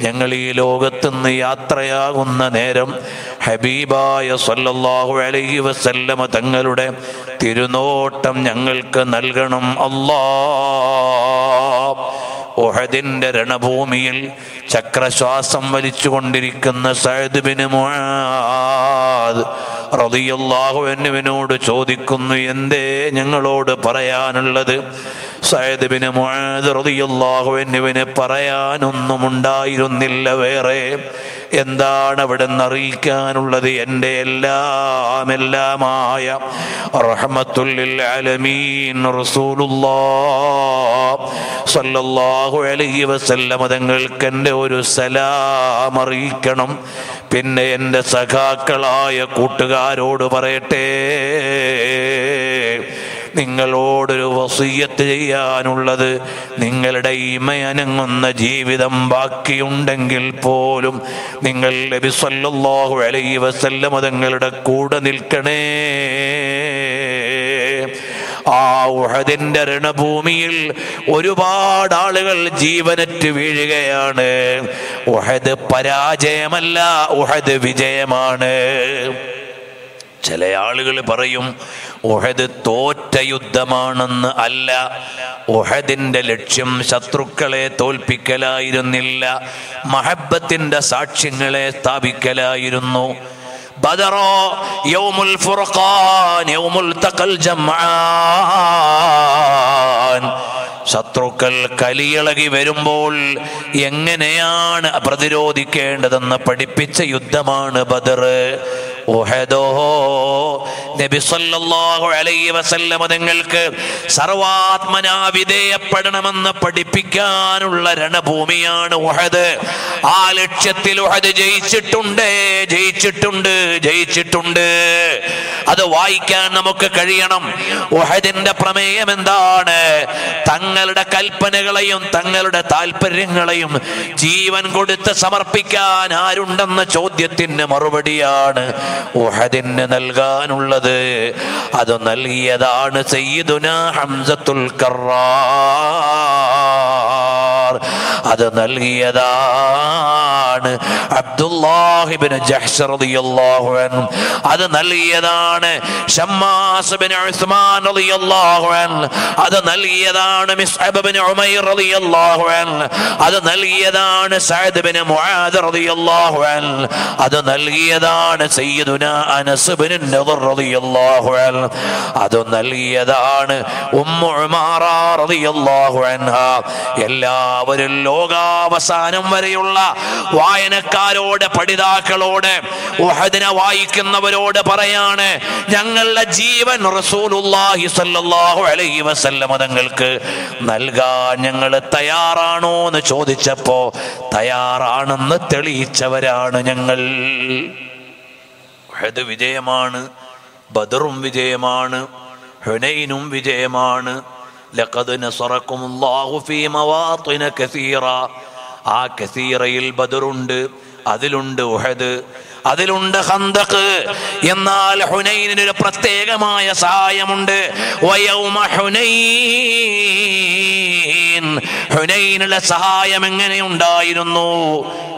ഞങ്ങൾ ഈ ലോകത്തുനിന്ന് യാത്രയാകുന്ന നേരം ഹബീബായ സല്ലല്ലാഹു അലൈഹി വസല്ലമ തങ്ങളുടെ തിരുനോട്ടം ഞങ്ങൾക്ക് നൽകണം. അല്ലാ. ഉഹദിന്റെ രണഭൂമിയിൽ ചക്രശ്വാസം വലിച്ചുകൊണ്ടിരിക്കുന്ന കൊണ്ടിരിക്കുന്ന റതിയല്ലാഹു അൻഹുവിനോട് ചോദിക്കുന്നു എന്തേ ഞങ്ങളോട് പറയാനുള്ളത്? അൻഹുവിന് പറയാനൊന്നും ഉണ്ടായിരുന്നില്ല വേറെ. എന്താണ് അവിടെ നിന്ന് അറിയിക്കാനുള്ളത്? എന്റെ എല്ലാം എല്ലാമായ തങ്ങൾക്ക് എന്റെ ഒരു സലാം അറിയിക്കണം. പിന്നെ എന്റെ സഖാക്കളായ കൂട്ടുകാരോട് പറയട്ടെ. നിങ്ങളോടൊരു വസീയത്ത് ചെയ്യാനുള്ളത് നിങ്ങളുടെ ഇമയനങ്ങുന്ന ജീവിതം ബാക്കിയുണ്ടെങ്കിൽ പോലും നിങ്ങൾ നബി അലൈ വസല്ലമ തങ്ങളുടെ കൂടെ നിൽക്കണേ. ആ ഉഹദിന്റെ രണഭൂമിയിൽ ഒരുപാട് ആളുകൾ ജീവനറ്റ് വീഴുകയാണ്. ഉഹദ് പരാജയമല്ല ഉഹദ് വിജയമാണ്. ചില ആളുകൾ പറയും ഉഹദ് തോറ്റ യുദ്ധമാണെന്ന് അല്ല. ഉഹദിന്റെ ലക്ഷ്യം ശത്രുക്കളെ തോൽപ്പിക്കലായിരുന്നില്ല. മഹബത്തിന്റെ സാക്ഷ്യങ്ങളെ സ്ഥാപിക്കലായിരുന്നു. ബദറോ യൗമുൽ ഫുർഖാൻ യൗമുൽ തഖൽ ശത്രുക്കൾ കലിയിളകി വരുമ്പോൾ എങ്ങനെയാണ് പ്രതിരോധിക്കേണ്ടതെന്ന് പഠിപ്പിച്ച യുദ്ധമാണ് ബദർ ഉഹദോ നബി സല്ലല്ലാഹു അലൈഹി വസല്ലം നിങ്ങൾക്ക് സർവാത്മനാ വിധേയപ്പെടണമെന്ന് പഠിപ്പിക്കാനുള്ള രണഭൂമിയാണ് ഉഹദ്. ആ ലക്ഷ്യത്തിൽ ഉഹദ് ജയിച്ചിട്ടുണ്ട് ജയിച്ചിട്ടുണ്ട് ജയിച്ചിട്ടുണ്ട്. അത് വായിക്കാൻ നമുക്ക് കഴിയണം. ഉഹദിന്റെ പ്രമേയം എന്താണ്? തങ്ങളുടെ കൽപ്പനകളെയും തങ്ങളുടെ താല്പര്യങ്ങളെയും ജീവൻ കൊടുത്ത് സമർപ്പിക്കാൻ ആരുണ്ടെന്ന ചോദ്യത്തിന് മറുപടിയാണ് ഉഹദിന് നൽകാനുള്ളത്. അത് നൽകിയതാണ് സയ്യിദുന ഹംസത്തുൽ കറാർ. അത് നൽകിയതാണ് അബ്ദുല്ലാഹിബിന് അൻഹു. അത് നൽകിയതാണ് ഷമ്മാസ് ബിൻ ഉസ്മാൻ റളിയല്ലാഹു അൻഹു. അത് നൽകിയതാണ് മിസ്അബ് ബിൻ ഉമൈർ റളിയല്ലാഹു അൻഹു. അത് നൽകിയതാണ് സഅദ് ബിൻ മുആദ് റളിയല്ലാഹു അൻഹു. അത് നൽകിയതാണ് സയ്യിദുന അനസ് ബിൻ നദർ റളിയല്ലാഹു അൻഹു. അത് നൽകിയതാണ് ഉമ്മു ഉമാറ റളിയല്ലാഹു അൻഹ. എല്ലാവരും ലോകാവസാനം വരെയുള്ള വായനക്കാരോട് പഠിതാക്കളോട് ഉഹദിനെ വായിക്കുന്നവരോട് പറയാണ് ഞങ്ങളുടെ ജീവൻ റസൂലുള്ളാഹി സ്വല്ലല്ലാഹു അലൈഹി വസല്ലമ തങ്ങൾക്ക് നൽകാൻ ഞങ്ങൾ തയ്യാറാണോ? എന്ന് ചോദിച്ചപ്പോ തയ്യാറാണെന്ന് തെളിയിച്ചവരാണ് ഞങ്ങൾ. ഉഹദ് വിജയമാണ് ബദറും വിജയമാണ് ഹുനൈനും വിജയമാണ്. ലഖദ് നസറക്കുമുല്ലാഹു ഫീ മവാത്തിന കസീറ. ആ കസീറയിൽ ബദറുണ്ട് അതിലുണ്ട് ഉഹദ്. അതിലുണ്ട് ഹന്തക്ക് എന്നാൽ ഹുനൈനിന് ഒരു പ്രത്യേകമായ സഹായമുണ്ട്. ഹുനൈനുള്ള സഹായം എങ്ങനെ ഉണ്ടായിരുന്നു?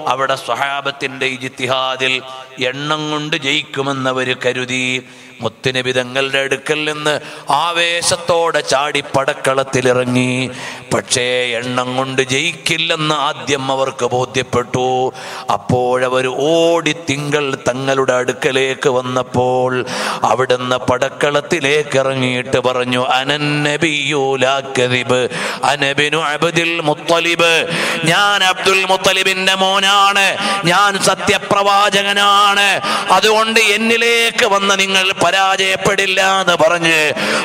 അവിടെ സ്വഹാബത്തിന്റെ ഇജിത്തിഹാദിൽ എണ്ണം കൊണ്ട് ജയിക്കുമെന്നവർ കരുതി. മുത്തുനബി തങ്ങളുടെ അടുക്കൽ നിന്ന് ആവേശത്തോടെ ചാടി പടക്കളത്തിലിറങ്ങി. പക്ഷേ എണ്ണം കൊണ്ട് ജയിക്കില്ലെന്ന് ആദ്യം അവർക്ക് ബോധ്യപ്പെട്ടു. അപ്പോഴവർ ഓടി തിങ്കൾ തങ്ങളുടെ അടുക്കലേക്ക് വന്നപ്പോൾ അവിടുന്ന് പടക്കളത്തിലേക്ക് ഇറങ്ങിയിട്ട് പറഞ്ഞു അനന്നബിയൂലാക്കതിബ് അനബിനു മുത്തലിബ് ഞാൻ അബ്ദുൽ മുത്തലിബിന്റെ മോനാണ് ഞാൻ സത്യപ്രവാചകനാണ്. അതുകൊണ്ട് എന്നിലേക്ക് വന്ന് നിങ്ങൾ പരാജയപ്പെടില്ല എന്ന് പറഞ്ഞ്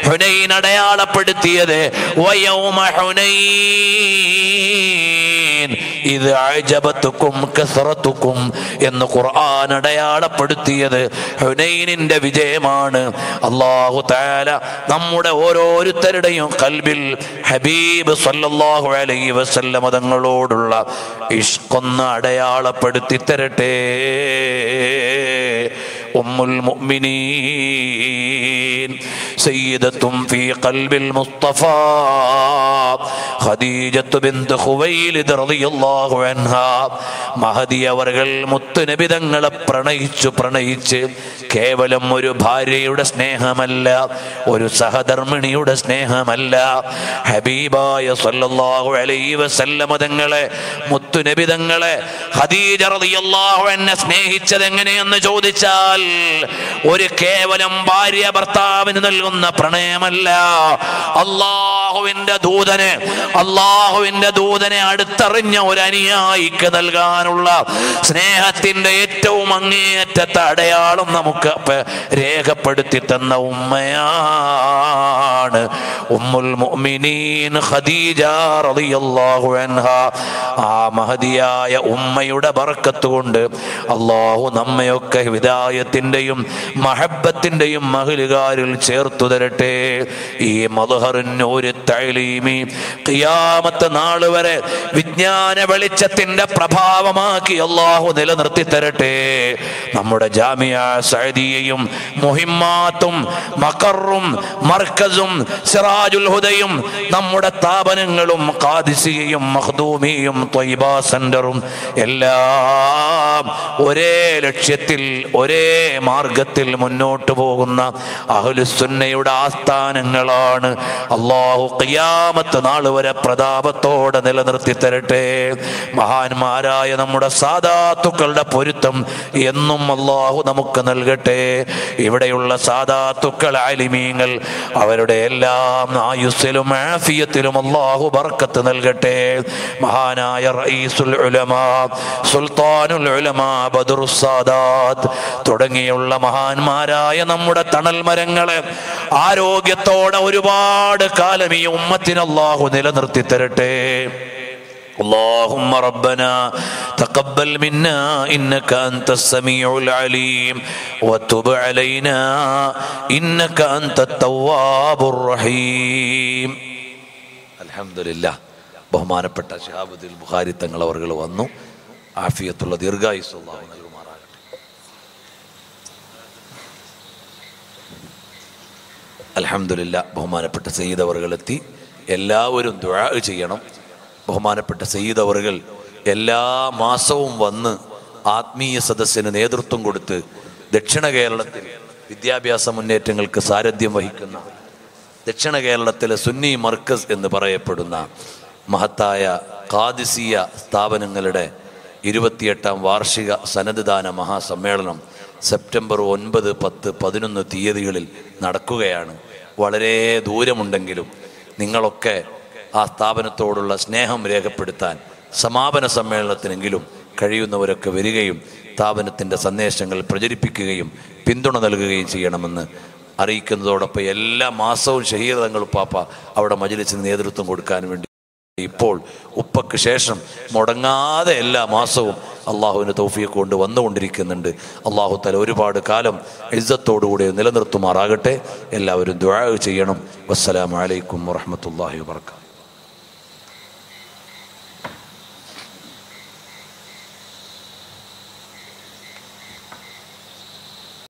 ഹുനൈൻ അടയാളപ്പെടുത്തിയത് ഇത് അജബത്തുക്കും കസറത്തുക്കും എന്ന് ഖുർആൻ അടയാളപ്പെടുത്തിയത് ഹുനൈനിന്റെ വിജയമാണ്. അള്ളാഹു താല നമ്മുടെ ഓരോരുത്തരുടെയും കൽബിൽ ഹബീബ് സല്ലല്ലാഹു അലൈഹി വസല്ലമ തങ്ങളോടുള്ള ഇഷ്കൊന്ന് അടയാളപ്പെടുത്തി തരട്ടെ ഉമ്മുൽ മുഅ്മിനീൻ. ഫീ ഖൽബിൽ ഖദീജത്തു ബിൻത് റളിയല്ലാഹു അൻഹാ. തങ്ങളെ പ്രണയിച്ചു പ്രണയിച്ച് കേവലം ഒരു ഭാര്യയുടെ സ്നേഹമല്ല ഒരു സഹധർമ്മിണിയുടെ സ്നേഹമല്ല. ഹബീബായ സല്ലല്ലാഹു അലൈഹി വസല്ലമ തങ്ങളെ മുത്തുനബി തങ്ങളെ ഖദീജ റളിയല്ലാഹു അൻഹ സ്നേഹിച്ചത് എങ്ങനെയെന്ന് ചോദിച്ചാൽ ഒരു കേവലം ഭാര്യ ഭർത്താവിന് നൽകുന്ന പ്രണയമല്ല. അള്ളാഹുവിന്റെ ദൂതനെ അള്ളാഹുവിന്റെ ദൂതനെ അടുത്തറിഞ്ഞ ഒരു അനുയായിക്ക് നൽകാനുള്ള സ്നേഹത്തിന്റെ ഏറ്റവും അങ്ങേയറ്റത്തെ അടയാളം നമുക്ക് രേഖപ്പെടുത്തി തന്ന ഉമ്മയാണ്. ഉമ്മുൽ മുഅ്മിനീൻ ഖദീജ റളിയല്ലാഹു ആ മഹദിയായ ഉമ്മയുടെ ബർക്കത്ത് കൊണ്ട് അള്ളാഹു നമ്മയൊക്കെ ഹിദായത്തിന്റെയും മഹബത്തിന്റെയും മഹിലുകാരിൽ ചേർത്തു തരട്ടെ. ഈ മധുഹറിന് ഒരു തൈലീമി ഖിയാമത്ത് നാൾ വരെ വിജ്ഞാന വെളിച്ചത്തിന്റെ പ്രഭാവമാക്കി അള്ളാഹു നിലനിർത്തി തരട്ടെ. നമ്മുടെ ജാമിയ സഹദിയയും മുഹിമാത്തും മക്കറും മർക്കസും സിറാജുൽ ഹുദയും നമ്മുടെ സ്ഥാപനങ്ങളും കാദിസിയയും മഖ്ദൂമിയും ത്വയ്ബ സെന്ററും എല്ലാം ഒരേ ലക്ഷ്യത്തിൽ ഒരേ മാർഗത്തിൽ മുന്നോട്ട് പോകുന്ന അഹുലുസുന്നയുടെ ആസ്ഥാനങ്ങളാണ്. അള്ളാഹു ഖിയാമത്ത് നാൾ വരെ പ്രതാപത്തോടെ നിലനിർത്തി തരട്ടെ. മഹാന്മാരായ നമ്മുടെ സാധാത്തുക്കളുടെ പൊരുത്തം എന്നും അള്ളാഹു നമുക്ക് നൽകട്ടെ. ഇവിടെയുള്ള സാധാത്തുക്കൾ അലിമീങ്ങൾ അവരുടെ എല്ലാം ആയുസ്സിലും ആഫിയത്തിലും അള്ളാഹു ബർക്കത്ത് നൽകട്ടെ. മഹാനായ റഈസുൽ ഉലമാ സുൽത്താനുൽ ഉലമാ ബദറുസ് സാദാത്ത് തുടങ്ങിയുള്ള മഹാന്മാരായ നമ്മുടെ തണൽ മരങ്ങളെ ആരോഗ്യത്തോടെ ഒരുപാട് കാലം ഈ ഉമ്മത്തിന് അള്ളാഹു നിലനിർത്തി തരട്ടെ اللهم ربنا تقبل منا انك انت السميع العليم وتب علينا انك انت التواب الرحيم الحمد لله ബഹുമാനപ്പെട്ട ഷഹാബുദ്ദീൻ ബുഖാരി തങ്ങൾ അവർ വന്നു ആഫിയത്തുള്ള ദീർഘായുസ് അല്ലാഹു അലഹമില്ല ബഹുമാനപ്പെട്ട സയ്യിദ് അവറുകളെത്തി എല്ലാവരും ദുആ ചെയ്യണം. ബഹുമാനപ്പെട്ട സയ്യിദ് അവറുകൾ എല്ലാ മാസവും വന്ന് ആത്മീയ സദസ്സിന് നേതൃത്വം കൊടുത്ത് ദക്ഷിണ കേരളത്തിൽ വിദ്യാഭ്യാസ മുന്നേറ്റങ്ങൾക്ക് സാരഥ്യം വഹിക്കുന്ന ദക്ഷിണ കേരളത്തിലെ സുന്നി മർക്കസ് എന്ന് പറയപ്പെടുന്ന മഹത്തായ കാദിസീയ സ്ഥാപനങ്ങളുടെ ഇരുപത്തിയെട്ടാം വാർഷിക സന്നദ്ധദാന മഹാസമ്മേളനം സെപ്റ്റംബർ ഒൻപത് പത്ത് പതിനൊന്ന് തീയതികളിൽ നടക്കുകയാണ്. വളരെ ദൂരമുണ്ടെങ്കിലും നിങ്ങളൊക്കെ ആ സ്ഥാപനത്തോടുള്ള സ്നേഹം രേഖപ്പെടുത്താൻ സമാപന സമ്മേളനത്തിനെങ്കിലും കഴിയുന്നവരൊക്കെ വരികയും സ്ഥാപനത്തിന്റെ സന്ദേശങ്ങൾ പ്രചരിപ്പിക്കുകയും പിന്തുണ നൽകുകയും ചെയ്യണമെന്ന് അറിയിക്കുന്നതോടൊപ്പം എല്ലാ മാസവും ശഹീദങ്ങൾ പാപ്പ അവിടെ മജിലിസിന് നേതൃത്വം കൊടുക്കാൻ വേണ്ടി ഇപ്പോൾ ഉപ്പക്ക് ശേഷം മുടങ്ങാതെ എല്ലാ മാസവും അള്ളാഹുവിന്റെ തൗഫിയെ കൊണ്ട് വന്നുകൊണ്ടിരിക്കുന്നുണ്ട്. അള്ളാഹു തല ഒരുപാട് കാലം ഇജ്ജത്തോടുകൂടി നിലനിർത്തുമാറാകട്ടെ. എല്ലാവരും ദ്വാഴ ചെയ്യണം. വസ്സലാമലൈക്കും വറഹമത്തല്ലാഹി വാബർക്കാത്തു